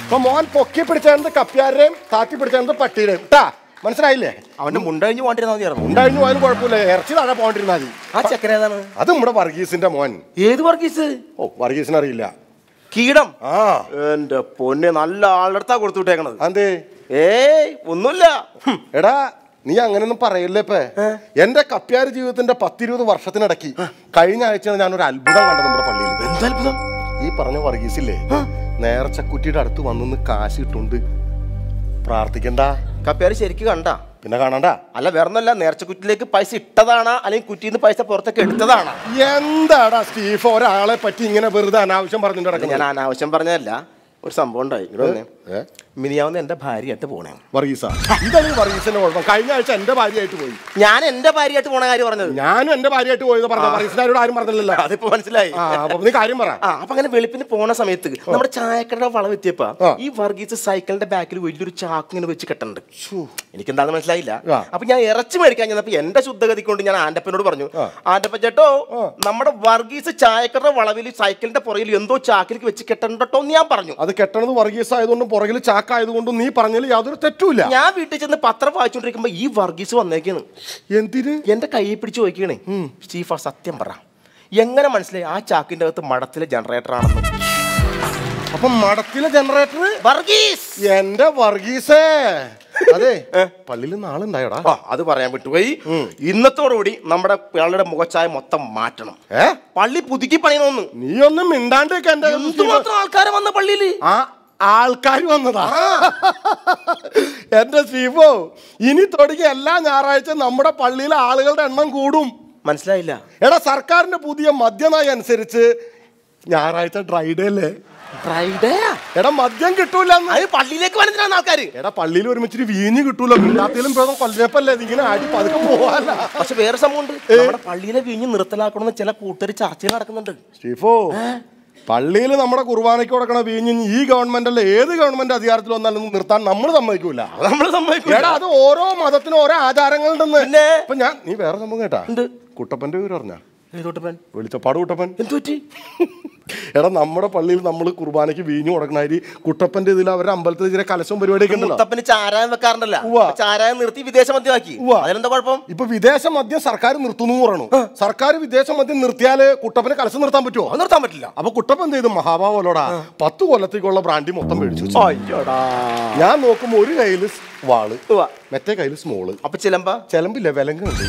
അപ്പൊ മോൻ പൊക്കി പിടിച്ചത് കപ്പ്യാരുടെയും താത്തി പിടിച്ചത് പട്ടിയുടെയും ട്ടാ മനസ്സിലായില്ലേ? അവന്റെ മുണ്ടഴിഞ്ഞു പോണ്ടിരുന്നാ മതിയായിരുന്നു ഉണ്ടായിരുന്നു പോയാലും കുഴപ്പമില്ല. ഇറച്ചി താഴെ പോണ്ടിരുന്നാ മതി. ആ ചക്കര ഏതാണ്? അത് നമ്മുടെ വർഗീസിന്റെ മോൻ. ഏത് വർഗീസ്? ഓ വർഗീസിന് അറിയില്ല. കീടം. ആ. എന്റെ പൊന്നെ നല്ല ആളടുത്താ കൊടുത്തു വിട്ടേക്കണത്. അതെ ഏയ് ഒന്നുമില്ല. എടാ നീ അങ്ങനെയൊന്നും പറയല്ലേ ഇപ്പൊ? എന്റെ കപ്പ്യാര് ജീവിതത്തിന്റെ പത്തിരുപത് വർഷത്തിനിടയ്ക്ക് കഴിഞ്ഞ ആഴ്ച ഞാൻ ഒരു അത്ഭുതം കണ്ടത് നമ്മുടെ പള്ളിയിൽ. എന്തത്ഭുതം ഈ പറഞ്ഞ വർഗീസില്ലേ? നേർച്ചക്കുറ്റിയുടെ അടുത്ത് വന്നു കാശ് ഇട്ടുണ്ട് പ്രാർത്ഥിക്കണ്ട? കപ്പ്യാർ ശരിക്കും കണ്ട? പിന്നെ കാണണ്ട? അല്ല വേറൊന്നല്ല നേർച്ചക്കുറ്റിലേക്ക് പൈസ ഇട്ടതാണ്? അല്ലെങ്കിൽ കുറ്റിയിൽ നിന്ന് പൈസ പുറത്തേക്ക് എടുത്തതാണ്? എന്താടാ സ്റ്റീഫ്? ഒരാളെ പറ്റി ഇങ്ങനെ വെറുതെ അനാവശ്യം പറഞ്ഞിട്ട് അത് ഞാൻ അനാവശ്യം പറഞ്ഞതല്ല. ഒരു സംഭവം ഉണ്ടായി. ഇവിടെ. മിനിയാവുന്ന എന്റെ ഭാര്യയായിട്ട് പോണേ. വർഗീസ. ഇതാണ് വർഗീസിന്റെ കുഴപ്പം. കഴിഞ്ഞ ആഴ്ച എന്റെ ഭാര്യയായിട്ട് പോയി. ഞാൻ എന്റെ ഭാര്യയായിട്ട് പോണ കാര്യം പറഞ്ഞത്. ഞാനും എന്റെ ഭാര്യയായിട്ട് പോയത് പറഞ്ഞു വർഗീസിനോട് ആരും പറഞ്ഞില്ലല്ലോ. അതിപ്പോ മനസ്സിലായി. നീ കാര്യം പറ. അപ്പൊ അങ്ങനെ വെളുപ്പിന് പോണ സമയത്ത് നമ്മുടെ ചായക്കടയുടെ വളം എത്തിയപ്പോ ഈ വർഗീസ് സൈക്കിളിന്റെ ബാക്കിൽ വലിയൊരു ചാക്ക് ഇങ്ങനെ വെച്ച് കെട്ടുന്നുണ്ട് എനിക്ക് എന്താണെന്ന് മനസ്സിലായില്ല. അപ്പൊ ഞാൻ ഇറച്ചി മേടിക്കാൻ ചെന്നപ്പോ എന്റെ ശുദ്ധഗതി കൊണ്ട് ഞാൻ ആന്റപ്പനോട് പറഞ്ഞു ആന്റപ്പൻ ചേട്ടോ നമ്മുടെ വർഗീസ് ചായക്കടയുടെ വളവിൽ സൈക്കിളിന്റെ പുറയിൽ എന്തോ ചാക്കിലേക്ക് വെച്ച് കെട്ടണ്ടോ എന്ന് ഞാൻ പറഞ്ഞു. അത് കെട്ടണത് വർഗീസ് ആയതുകൊണ്ടും പുറകിൽ ചാക്കായതുകൊണ്ടും നീ പറഞ്ഞതിൽ യാതൊരു തെറ്റുമില്ല. ഞാൻ വീട്ടിൽ ചെന്ന് പത്രം വായിച്ചോണ്ടിരിക്കുമ്പോ ഈ വർഗീസ് വന്നേക്കാണ്. എന്തിന്? എന്റെ കയ്യിൽ പിടിച്ച് ചോദിക്കണേ. സ്റ്റീഫ സത്യം പറ. എങ്ങനെ മനസ്സിലായി ആ ചാക്കിന്റെ അകത്ത് മടത്തിലെ ജനറേറ്റർ ആണെന്ന്? അപ്പൊ മടത്തിലെ ജനറേറ്റർ വർഗീസ്! എന്റെ വർഗീസേ! അതെ പള്ളിയിൽ നാളുണ്ടായോടാ അത് പറയാൻ വിട്ടുപോയി. ഇന്നത്തോടുകൂടി നമ്മുടെ പിള്ളേരുടെ മുഖച്ചായ മൊത്തം മാറ്റണം. പള്ളി പുതുക്കി പണിയണമെന്ന്. നീ ഒന്നും മിണ്ടാണ്ട് എന്തുമാത്രം ആൾക്കാരെ വന്ന പള്ളിയിൽ ആ ആൾക്കാർ വന്നതാ. എന്റെ സ്റ്റീഫോ ഇനി തുടങ്ങി എല്ലാ ഞായറാഴ്ച നമ്മുടെ പള്ളിയിലെ ആളുകളുടെ എണ്ണം കൂടും. മനസ്സിലായില്ല. എടാ സർക്കാരിന്റെ പുതിയ മദ്യനയം അനുസരിച്ച് ഞായറാഴ്ച ഡ്രൈഡേ അല്ലേ? ഡ്രൈഡേ എടാ മദ്യം കിട്ടൂല പള്ളിയിലേക്ക് വരുന്ന ആൾക്കാര്. എടാ പള്ളിയിൽ ഒരുമിച്ച് വീഞ്ഞ് കിട്ടൂല? ഭേദം കൊല്ലപ്പല്ലേ ഇതിങ്ങനെ ആടി പതുക്കെ പോവാല്ല പക്ഷെ വേറെ സംഭവമുണ്ട്. നമ്മുടെ പള്ളിയിലെ വീഞ്ഞ് നിർത്തലാക്കണമെന്ന് ചില കൂട്ടർ ചർച്ചയിൽ നടക്കുന്നുണ്ട്. സ്റ്റീഫോ പള്ളിയിൽ നമ്മുടെ കുർബാനയ്ക്ക് കൊടുക്കണ വീഞ്ഞ് ഈ ഗവൺമെന്റ് അല്ല ഏത് ഗവൺമെന്റ് അധികാരത്തിൽ വന്നാലും നിർത്താൻ നമ്മൾ സമ്മതിക്കൂല. നമ്മൾ സമ്മതിക്കൂല. അത് ഓരോ മതത്തിനും ഓരോ ആചാരങ്ങളുണ്ടെന്ന്. ഇപ്പൊ ഞാൻ നീ വേറെ സംഭവം കേട്ടാ? കുട്ടപ്പന്റെ പേര് വെളിച്ചപ്പാട് കുട്ടപ്പൻ. എടാ നമ്മുടെ പള്ളിയിൽ നമ്മൾ കുർബാനയ്ക്ക് വീഞ്ഞു കൊടുക്കണായി കുട്ടപ്പന്റെ ഇതിൽ അവരുടെ അമ്പലത്തിൽ ചില കലശവും പരിപാടിയൊക്കെ ഉണ്ടല്ലോ. മുത്തപ്പന് ചാരായം വെക്കാറുണ്ടല്ലോ. ചാരായം നിർത്തി വിദേശ മദ്യമാക്കി. അതിലെന്താ കുഴപ്പം? ഇപ്പൊ വിദേശ മദ്യം സർക്കാർ നിർത്തുന്നു പറഞ്ഞു പറയണു. സർക്കാർ വിദേശ മദ്യം നിർത്തിയാൽ കുട്ടപ്പന് കലശം നിർത്താൻ പറ്റുമോ നിർത്താൻ പറ്റില്ല. അപ്പൊ കുട്ടപ്പൻ എന്ത് ചെയ്തു? മഹാഭാവലോടാ പത്ത് കൊല്ലത്തേക്കുള്ള ബ്രാൻഡി മൊത്തം മേടിച്ചു. ഞാൻ നോക്കുമ്പോ ഒരു കയ്യിൽ വാൾ മറ്റേ കയ്യിൽ സ്മോൾ. അപ്പൊ ചിലമ്പ? ചിലമ്പില്ല വിലങ്ങുണ്ട്.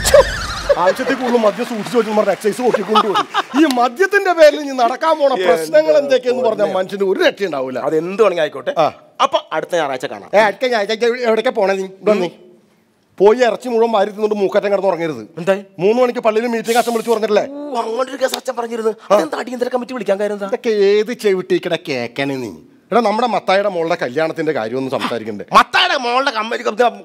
ആവശ്യത്തിൽ കൂടുതൽ മദ്യം സൂക്ഷിച്ചു വെച്ചു പറഞ്ഞ എക്സൈസ് കൊട്ടിക്കൊണ്ടുപോയി ഈ മദ്യത്തിന്റെ പേരിൽ ഇനി നടക്കാൻ പോണ പ്രശ്നങ്ങൾ എന്തൊക്കെയെന്ന് പറഞ്ഞാൽ മനുഷ്യന് ഒരു രക്ഷ ഉണ്ടാവില്ല അത് എന്ത് വേണമെങ്കിൽ ആയിക്കോട്ടെ അപ്പൊ അടുത്ത ഞായറാഴ്ച കാണാം. അടുത്ത ഞായറാഴ്ച എവിടേക്കാ പോണേ നീ? ഇവിടെ പോയി ഇറച്ചി മുഴുവൻ വാരി മൂക്കറ്റം കിടന്ന് ഉറങ്ങരുത്. എന്തായി? മൂന്ന് മണിക്ക് പള്ളിയിൽ മീറ്റിംഗ് അച്ഛൻ വിളിച്ചു പറഞ്ഞിട്ടില്ലേ? അങ്ങനെ ഒരു കേസ് അച്ഛൻ പറഞ്ഞിരുന്നു. അടിയന്തര കമ്മിറ്റി വിളിക്കാൻ കാര്യം ഏത് ചെവിട്ടിക്കട കേക്കണേ നീ? എടാ നമ്മുടെ മത്തായുടെ മോളുടെ കല്യാണത്തിന്റെ കാര്യമൊന്നും സംസാരിക്കണ്ടേ? <laughs> മത്തായുടെ മോളുടെ കമ്പനി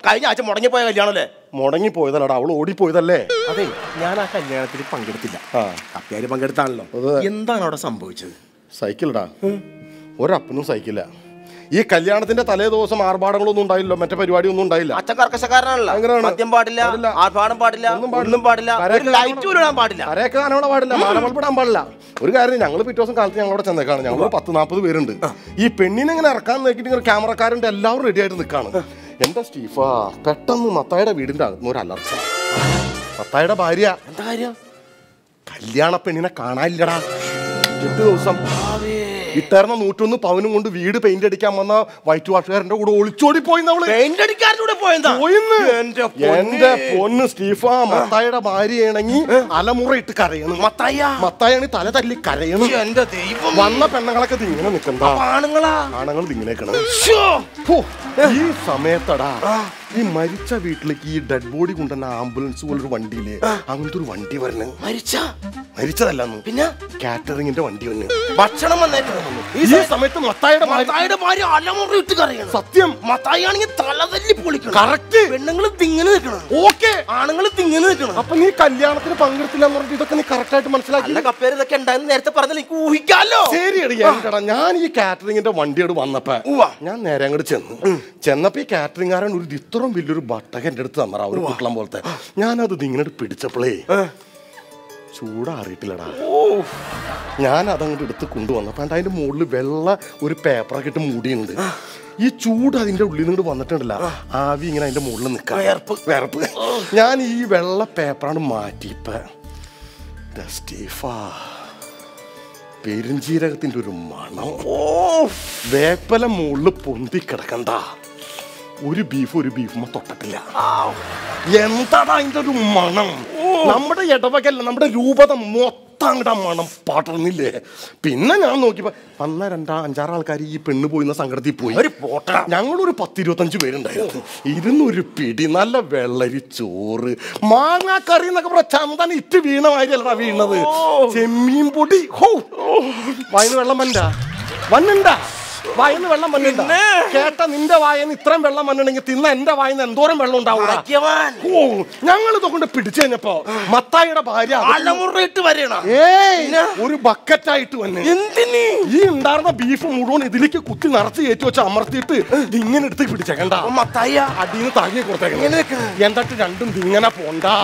കഴിഞ്ഞ ആഴ്ച മുടങ്ങിപ്പോയ കല്യാണല്ലേ മുടങ്ങി പോയതല്ലടാ അവൾ ഓടിപ്പോയതല്ലേ? അതെ ഞാൻ ആ കല്യാണത്തിൽ പങ്കെടുത്തില്ല. കപ്പിയാര് പങ്കെടുത്താണല്ലോ. എന്താണ് അവിടെ സംഭവിച്ചത്? സൈക്കിളിടാ. ഒരപ്പനും സൈക്കിള ഈ കല്യാണത്തിന്റെ തലേ ദിവസം ആർഭാടങ്ങളൊന്നും ഉണ്ടായില്ലോ മറ്റേ പരിപാടിയൊന്നും ഉണ്ടായില്ല. അച്ഛൻ കർക്കശക്കാരനാണല്ലോ. മദ്യം പാടില്ല ആർഭാടം പാടില്ല ഒന്നും പാടില്ല. ഒരു ലൈറ്റ് ഇടാൻ പാടില്ല. കരയൊക്കെ പാടില്ല ഒരു കാര്യം ഞങ്ങൾ പിറ്റേ ദിവസം കാലത്ത് ഞങ്ങളവിടെ ചെന്നേക്കാണ്. ഞങ്ങൾ പത്ത് നാൽപ്പത് പേരുണ്ട്. ഈ പെണ്ണിനെ ഇങ്ങനെ ഇറക്കാൻ നോക്കിയിട്ട് ഇങ്ങനെ ക്യാമറക്കാരുണ്ട് എല്ലാവരും റെഡി ആയിട്ട് നിൽക്കാണ്. എന്റെ സ്റ്റീഫ? പെട്ടെന്ന് മത്തായുടെ വീടിന്റെ അകത്തുനിന്ന് ഒരു അലർച്ച. മത്തായുടെ ഭാര്യ. എന്താ കാര്യം? കല്യാണ പെണ്ണിനെ കാണാനില്ലടാ. എട്ട് ദിവസം. ഇത്തരണ നൂറ്റൊന്ന് പവനും കൊണ്ട് വീട് പെയിന്റ് അടിക്കാൻ വന്ന വൈറ്റ് വാഷുകാരന്റെ കൂടെ ഒളിച്ചോടി പോയി എന്റെ പൊന്ന്. സ്റ്റീഫ മത്തായുടെ ഇണങ്ങി അലമുറ ഇട്ട് കരയണം. മത്തായ മത്തായാണ് തല തല്ലി കരയണം. എന്റെ ദൈവം വന്ന പെണ്ണുങ്ങളൊക്കെ ഇങ്ങനെ ആണുങ്ങളാ? ആണുങ്ങൾ ഇതിങ്ങനെക്കണം ഈ സമയത്തടാ. ഈ മരിച്ച വീട്ടിലേക്ക് ഈ ഡെഡ് ബോഡി കൊണ്ടുവന്ന ആംബുലൻസ് പോലൊരു വണ്ടിയിൽ അങ്ങനത്തെ ഒരു വണ്ടി വരണേ. മരിച്ച? മരിച്ചതല്ലെന്ന്? പിന്നെ? കാറ്ററിംഗിന്റെ വണ്ടി വന്നു. ഭക്ഷണം വന്നേക്കുന്നു ഈ സമയത്ത് മത്തായുടെ മത്തായുടെ ഭാര്യ അലമുറ ഇട്ട് കറിയണം സത്യം. മത്തായി ആണെങ്കിൽ തല തല്ലി പൊളിക്കണം. കറക്റ്റ് പെണ്ണുങ്ങൾ തിങ്ങനെ നിൽക്കണം. ഓക്കെ. ആണുങ്ങൾ തിങ്ങനെ നിൽക്കണം. അപ്പൊ നീ കല്യാണത്തിന് പങ്കെടുത്തില്ല എന്ന് പറഞ്ഞിട്ട് ഇതൊക്കെ നീ കറക്റ്റ് ആയിട്ട് മനസ്സിലാക്കി? കപ്പേര് ഇതൊക്കെ ഉണ്ടായിരുന്നു നേരത്തെ പറഞ്ഞാൽ എനിക്ക് ഊഹിക്കാലോ. ശരി ഞാൻ ഈ കാറ്ററിംഗിന്റെ വണ്ടിയോട് വന്നപ്പോ ഞാൻ നേരെ അങ്ങോട്ട് ചെന്നു ചെന്നപ്പോ ഈ കാറ്ററിംഗുകാരൻ ഒരു ഇത്രയും വലിയൊരു ബട്ടക എന്റെ അടുത്ത് തന്നറ ഒരു കുട്ടളം പോലത്തെ. ഞാനത് ഇങ്ങനെ പിടിച്ചപ്പോഴേ ചൂടാറിയിട്ടില്ലടാ. ഞാൻ അതങ്ങോട്ട് എടുത്ത് കൊണ്ടുവന്നപ്പോ അതിന്റെ അതിന്റെ മുകളിൽ വെള്ള ഒരു പേപ്പറൊക്കെ ഇട്ട് മൂടിയുണ്ട് ഈ ചൂട് അതിന്റെ ഉള്ളിൽ നിന്ന് വന്നിട്ടുണ്ടല്ല ആവി ഇങ്ങനെ അതിന്റെ മുകളിൽ നിൽക്കാം. വേർപ്പ്. വേർപ്പ്. ഞാൻ ഈ വെള്ള പേപ്പറാണ് മാറ്റിയിപ്പ സ്റ്റീഫാ. പെരുംജീരകത്തിന്റെ ഒരു മണം. ഓ. വേപ്പല മുകളിൽ പൊന്തി കിടക്കണ്ട. ഒരു ബീഫ് ഒരു ബീഫും തൊട്ടിട്ടില്ല എന്താടാ അതിന്റെ ഒരു മണം? നമ്മുടെ ഇടവകല്ല നമ്മുടെ രൂപത മൊത്തം അങ്ങടാ മണം പടർന്നില്ലേ പിന്നെ ഞാൻ നോക്കിയപ്പോ അന്ന രണ്ടാ അഞ്ചാറ് ആൾക്കാർ ഈ പെണ്ണ് പോയിന്ന സങ്കടത്തിൽ പോയി. ഒരു പോട്ട. ഞങ്ങളൊരു പത്തിരുപത്തഞ്ച് പേരുണ്ടായിരുന്നു. ഇരുന്നൊരു പിടി നല്ല വെള്ളരി ചോറ് മാങ്ങാക്കറി എന്നൊക്കെ പറഞ്ഞ ചന്ദന ഇറ്റ് വീണ മാതിരിയല്ലടാ വീണത്. ചെമ്മീൻ പൊടി. ഹോ. വായന്ന് വെള്ളം വണ്ട വന്നുണ്ടാ? വായന്ന് വെള്ളം വന്നിണ്ട? കേട്ട നിന്റെ വായന്ന് ഇത്രയും വെള്ളം വന്നിട്ടുണ്ടെങ്കിൽ തിന്ന എന്റെ വായന്ന് എന്തോരം വെള്ളം ഉണ്ടാവും ഓ ഞങ്ങൾ ഇതൊക്കെ പിടിച്ചു കഴിഞ്ഞപ്പോ മത്തായിയുടെ ഭാര്യ അലമുറയിട്ട് വരണം. ഒരു ബക്കറ്റായിട്ട് വന്ന്. ഈ ഉണ്ടായിരുന്ന ബീഫ് മുഴുവൻ ഇതിലേക്ക് കുത്തി നിറച്ച് കയറ്റി വെച്ച് അമർത്തിയിട്ട് ഇങ്ങനെ എടുത്ത് പിടിച്ചേക്കണ്ട മത്തായ അടിയിൽ താഴെ കൊടുത്തേക്കണം. എന്നിട്ട് രണ്ടും ഇങ്ങനെ പോണ്ടാ?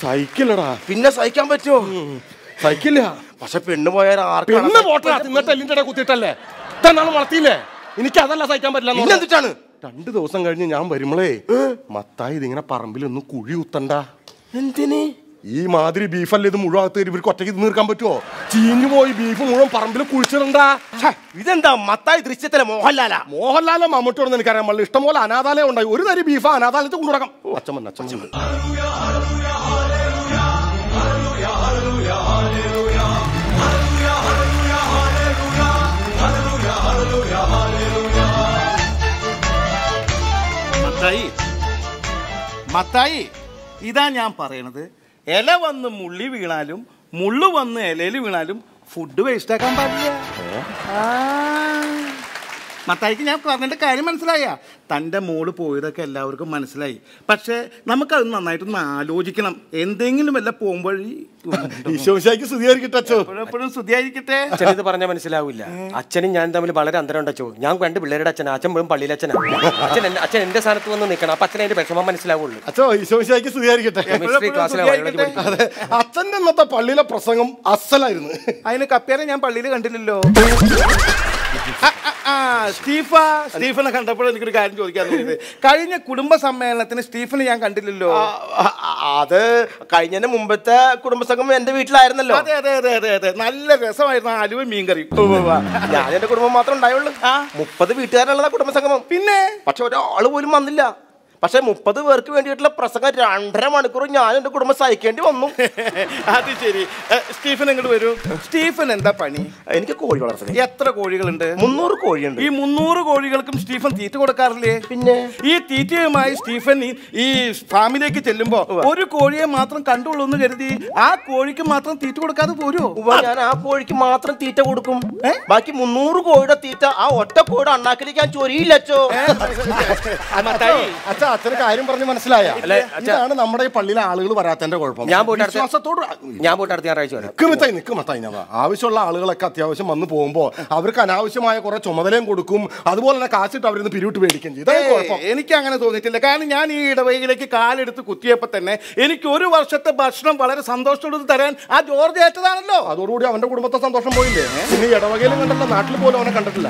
സൈക്കിളടാ. പിന്നെ സഹിക്കാൻ പറ്റുമോ സൈക്കിളില്ല പക്ഷെ പെണ്ണ് പോയാൽ പെണ്ണ് പോട്ടാ തിന്നിട്ട് കുത്തിയിട്ടല്ലേ? വളർത്തിയില്ലേ? എനിക്ക് അതല്ല സഹിക്കാൻ പറ്റില്ല എന്തിട്ടാണ്? രണ്ടു ദിവസം കഴിഞ്ഞ് ഞാൻ വരുമ്പളേ മത്തായി ഇതിങ്ങനെ പറമ്പിൽ ഒന്ന് കുഴി ഉത്തണ്ട എന്തിന്? ഈ മാതിരി ബീഫല്ലേ ഇത് മുഴുവൻ അകത്ത് ഇവർക്ക് ഒറ്റയ്ക്ക് തീർക്കാൻ പറ്റുമോ ചീഞ്ഞു പോയി ബീഫ് മുഴുവൻ പറമ്പിൽ കുഴിച്ചിടണ്ടാ. ഇതെന്താ മത്തായി ദൃശ്യത്തിലെ മോഹൻലാലാ? മോഹൻലാലും എനിക്ക് അറിയാം നമ്മൾ ഇഷ്ടംപോലെ അനാഥാലയം ഉണ്ടായി. ഒരു തരി ബീഫ് അനാഥാലയത്തിൽ കൊണ്ടുനടക്കാം അച്ഛൻ അച്ഛൻ മത്തായി. മത്തായി ഇതാ ഞാൻ പറയണത്. ഇല വന്ന് മുള്ളി വീണാലും മുള്ളു വന്ന് ഇലയിൽ വീണാലും ഫുഡ് വേസ്റ്റ് ആക്കാൻ പാടില്ല. മത്തായിക്ക് ഞാൻ പറഞ്ഞിട്ട് കാര്യം മനസ്സിലായ. തന്റെ മോൾ പോയതൊക്കെ എല്ലാവർക്കും മനസ്സിലായി. പക്ഷേ നമുക്കത് നന്നായിട്ടൊന്ന് ആലോചിക്കണം. എന്തെങ്കിലും എല്ലാം പോകുമ്പോഴി ഈശോശായിക്ക് സ്തുതിയായിരിക്കട്ടെ അച്ഛോ എപ്പോഴും സ്തുതിയായിരിക്കട്ടെ. അച്ഛൻ ഇത് പറഞ്ഞാൽ മനസ്സിലാവില്ല അച്ഛനും ഞാൻ തമ്മിൽ വളരെ അന്തരം ഉണ്ടോ ഞാൻ രണ്ട് പിള്ളേരുടെ അച്ഛനാ. അച്ഛൻ മുഴുവൻ പള്ളിയിലെ അച്ഛനാ അച്ഛൻ അച്ഛൻ എന്റെ സ്ഥാനത്ത് വന്ന് നിൽക്കണം അപ്പൊ അച്ഛൻ എന്റെ വിഷമം മനസ്സിലാവുള്ളൂ. അച്ഛോ ഈശോശായിക്ക് സ്തുതിയായിരിക്കട്ടെ. അതെ അച്ഛന്റെ ഇന്നത്തെ പള്ളിയിലെ പ്രസംഗം അസലായിരുന്നു. അതിന് കപ്പേനെ ഞാൻ പള്ളിയിൽ കണ്ടില്ലല്ലോ. സ്റ്റീഫ സ്റ്റീഫനെ കണ്ടപ്പോൾ എനിക്കൊരു കാര്യം ചോദിക്കാൻ തോന്നിയത്. കഴിഞ്ഞ കുടുംബ സമ്മേളനത്തിന് സ്റ്റീഫനെ ഞാൻ കണ്ടില്ലല്ലോ. അത് കഴിഞ്ഞതിന് മുമ്പത്തെ കുടുംബസംഘം എന്റെ വീട്ടിലായിരുന്നല്ലോ. അതെ അതെ അതെ അതെ അതെ. നല്ല രസമായിരുന്നു അലുവ മീൻകറി. ഞാൻ എന്റെ കുടുംബം മാത്രം ഉണ്ടായുള്ളൂ. മുപ്പത് വീട്ടുകാരുള്ളതാ കുടുംബസംഗമം. പിന്നെ? പക്ഷെ ഒരാൾ പോലും വന്നില്ല. പക്ഷെ മുപ്പത് പേർക്ക് വേണ്ടിയിട്ടുള്ള പ്രസംഗം രണ്ടര മണിക്കൂർ ഞാൻ എന്റെ കുടുംബം സഹിക്കേണ്ടി വന്നു. <laughs> അത് ശരി. സ്റ്റീഫൻ ഇങ്ങോട്ട് വരൂ? സ്റ്റീഫൻ എന്താ പണി? എനിക്ക് കോഴി വളർത്തുന്നത് എത്ര കോഴികളുണ്ട്? മുന്നൂറ് കോഴിയുണ്ട്. ഈ മുന്നൂറ് കോഴികൾക്കും സ്റ്റീഫൻ തീറ്റ കൊടുക്കാറില്ലേ? പിന്നെ? ഈ തീറ്റയുമായി സ്റ്റീഫൻ ഈ- ഫാമിലേക്ക് ചെല്ലുമ്പോ ഒരു കോഴിയെ മാത്രം കണ്ടുള്ളൂ എന്ന് കരുതി. ആ കോഴിക്ക് മാത്രം തീറ്റ കൊടുക്കാതെ പോരോ? ഞാൻ ആ കോഴിക്ക് മാത്രം തീറ്റ കൊടുക്കും. ബാക്കി മുന്നൂറ് കോഴിയുടെ തീറ്റ ആ ഒറ്റ കോഴിയുടെ അണ്ണാക്കിലേക്ക് ഞാൻ ചൊരിയില്ലച്ചോ അച്ഛാ അച്ഛന് കാര്യം പറഞ്ഞ് മനസ്സിലായ. ഇതാണ് നമ്മുടെ ഈ പള്ളിയിലെ ആളുകൾ വരാത്തതിന്റെ കുഴപ്പം. ഞാൻ പോയിട്ട് വിശ്വാസത്തോട് ഞാൻ പോയിട്ട് അടുത്ത ഞായറാഴ്ച വരാം. നിക്കുമത്തായി നിക്കുമത്തായി ഞാൻ ആവശ്യമുള്ള ആളുകളൊക്കെ അത്യാവശ്യം വന്ന് പോകുമ്പോൾ അവർക്ക് അനാവശ്യമായ കുറെ ചുമതലയും കൊടുക്കും. അതുപോലെ തന്നെ കാശിട്ട് അവരിന്ന് പിരിവിട്ട് മേടിക്കുകയും ചെയ്യും. ഇതാണ് കുഴപ്പം. എനിക്ക് അങ്ങനെ തോന്നിയിട്ടില്ല. കാരണം ഞാൻ ഈ ഇടവകയിലേക്ക് കാലെടുത്ത് കുത്തിയപ്പോൾ തന്നെ എനിക്ക് ഒരു വർഷത്തെ ഭക്ഷണം വളരെ സന്തോഷത്തോട് തരാൻ ആ ജോർജ് ഏറ്റതാണല്ലോ. അതോടുകൂടി അവന്റെ കുടുംബത്തെ സന്തോഷം പോയില്ലേ? ഇനി ഇടവകയിലും കണ്ടല്ലോ നാട്ടിൽ പോലും അവനെ കണ്ടിട്ടില്ല.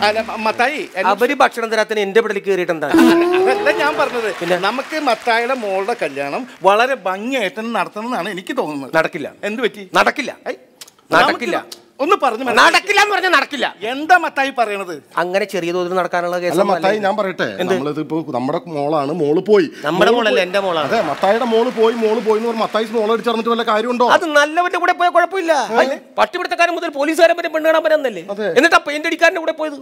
മത്തായി അവർ ഭക്ഷണം തരാത്തിന് എന്റെ പിടലിൽ കയറിയിട്ടുണ്ടാകും ഞാൻ പറഞ്ഞത് നമുക്ക് മത്തായുടെ മോളുടെ കല്യാണം വളരെ ഭംഗിയായിട്ട് നടത്തണം എന്നാണ് എനിക്ക് തോന്നുന്നത്. നടക്കില്ല. എന്ത് പറ്റി? നടക്കില്ല. നടക്കില്ല. ഒന്ന് പറഞ്ഞു നടക്കില്ല എന്ന് പറഞ്ഞാൽ നടക്കില്ല. എന്താ മത്തായി പറയണത്? അങ്ങനെ ചെറിയ തോതിൽ നടക്കാനുള്ള അല്ല കേസ് മത്തായി ഞാൻ പറയട്ടെ. നമ്മളിത് ഇപ്പൊ നമ്മുടെ മോളാണ് മോൾ പോയി. നമ്മുടെ മോൾ മോളല്ല. എന്റെ മോളാണ്? അതെ മത്തായിയുടെ മോൾ പോയി മോൾ പോയി എന്ന് പറഞ്ഞാൽ മത്തായി മോൾ അടിച്ചറിഞ്ഞിട്ട് വല്ല കാര്യമുണ്ടോ? അത് നല്ലവന്റെ കൂടെ പോയ കുഴപ്പമില്ല. പട്ടിപിടുത്തക്കാരൻ മുതൽ പോലീസുകാരൻ വരെ പെണ്ണ് കാണാൻ വരാന്നല്ലേ എന്നിട്ട് ആ പെയിന്റ് അടിക്കാരന്റെ കൂടെ പോയത്?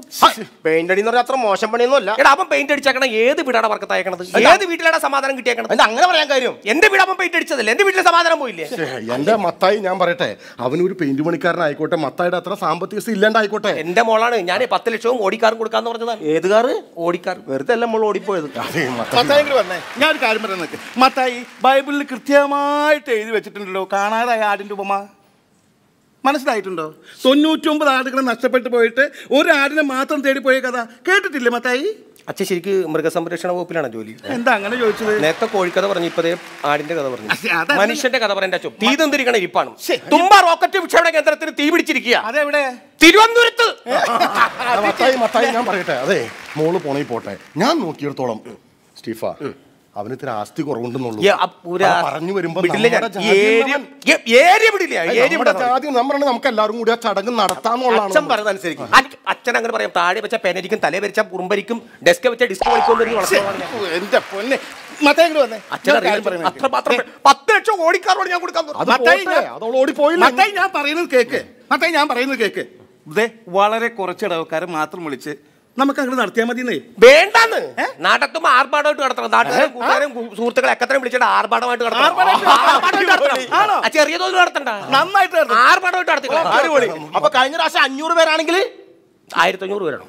പെയിന്റ് അടി എന്ന് പറഞ്ഞാൽ അത്ര മോശം പണിയൊന്നും അല്ല. എടാ അവൻ പെയിന്റ് അടിച്ചേക്കണം ഏത് വീടാണ് അവർക്ക് അയക്കണത് ഏത് വീട്ടിലാണ് സമാധാനം കിട്ടിയേക്കണത്? അങ്ങനെ പറയാൻ കാര്യം? എന്റെ വീട് അവൻ പെയിന്റ് അടിച്ചതല്ലേ? എന്റെ വീട്ടിലെ സമാധാനം പോയില്ലേ? എന്റെ മത്തായി ഞാൻ പറയട്ടെ അവനൊരു പെയിന്റ് പണിക്കാരനായിക്കോട്ടെ മത്തായിയുടെ അത്ര സാമ്പത്തിക സ്ഥിതി ഇല്ലാണ്ടായിക്കോട്ടെ. എന്റെ മോളാണ്. ഞാൻ പത്ത് ലക്ഷവും ഓടിക്കാറും കൊടുക്കാന്ന് പറഞ്ഞതാണ്. ഏത് കാറ്? ഓടിക്കാർ വെറുതെ അല്ല മോൾ ഓടിപ്പോയത്. മത്തായി. ഇങ്ങട് വന്നേ. ഞാൻ ഒരു കാര്യം പറയാൻ നിൽക്ക് മത്തായി ബൈബിളിൽ കൃത്യമായിട്ട് എഴുതി വെച്ചിട്ടുണ്ടല്ലോ കാണാതായ ആടിന്റെ ഉപമ. മനസ്സിലായിട്ടുണ്ടോ? തൊണ്ണൂറ്റൊമ്പത് ആടുകൾ നഷ്ടപ്പെട്ടു പോയിട്ട് ഒരു ആടിനെ മാത്രം തേടിപ്പോയ കഥ കേട്ടിട്ടില്ലേ മത്തായി? അച്ഛൻ ശരിക്ക് മൃഗസംരക്ഷണ വകുപ്പിലാണ് ജോലി. എന്താ അങ്ങനെ ചോദിച്ചത്? നേരത്തെ കോഴിക്കഥ പറഞ്ഞു ഇപ്പതേ ആടിന്റെ കഥ പറഞ്ഞു. മനുഷ്യന്റെ കഥ പറയേണ്ട അച്ഛൻ. തീ തന്നിരിക്കണ ഇരിപ്പാണ്. തുമ്പ റോക്കറ്റ് വിക്ഷേപണ കേന്ദ്രത്തിന് തീ പിടിച്ചിരിക്കുക. അതെവിടെ? തിരുവനന്തപുരത്ത്. മത്തായി മത്തായി ഞാൻ പറയട്ടെ. അതെ മോൾ പോണേ പോട്ടെ. ഞാൻ നോക്കിയിടത്തോളം സ്റ്റീഫ അവന് ഇത്തിരി ആസ്തി കുറവുണ്ടെന്നുള്ളൂ. പറഞ്ഞു വരുമ്പോ വിടില്ല ഞാൻ. നമ്മുടെ ഈ ജാതി ഏരിയ- ഏരിയ വിടില്ല അല്ല, ഏരിയ നമ്മുടെ വിടാൻ ജാതി നമ്മൾ നമുക്ക് എല്ലാവരും കൂടി ആ ചടങ്ങ് നടത്താന്നുള്ളതാണ് അച്ഛൻ പറയുന്നത് അനുസരിക്കും അച്ഛൻ അങ്ങനെ പറയാം താഴെ വെച്ച പെനരിക്കും തലേ വരച്ച കുറുമ്പരിക്കും ഡെസ്ക് വെച്ച ഡിസ്കോ എന്റെ പൊന്നെ. ലക്ഷം ഓടിക്കാറോട് ഞാൻ കൊടുക്കാൻ ഞാൻ- പറയുന്നത് കേക്ക്. മത്തായി ഞാൻ പറയുന്നത് കേക്ക്. വളരെ കുറച്ച് ഇടവക്കാരെ മാത്രം വിളിച്ച് നമുക്ക് അങ്ങോട്ട് നടത്തിയാൽ മതി വേണ്ടെന്ന് നാട്ടത്തും ആർഭാടമായിട്ട് നടത്തണം. നാട്ടുകാരും കൂട്ടുകാരും സുഹൃത്തുക്കളെ എക്കത്രയും വിളിച്ചിട്ട് ആർഭാടമായിട്ട് നടത്തണം. ചെറിയ തോതിൽ നടത്തണ്ട. നന്നായിട്ട് നടത്തും. ആർഭാടമായിട്ട് നടത്തിക്കണം അടിപൊളി. അപ്പൊ കഴിഞ്ഞ പ്രാവശ്യം അഞ്ഞൂറ് പേരാണെങ്കിൽ ആയിരത്തി അഞ്ഞൂറ് വേണം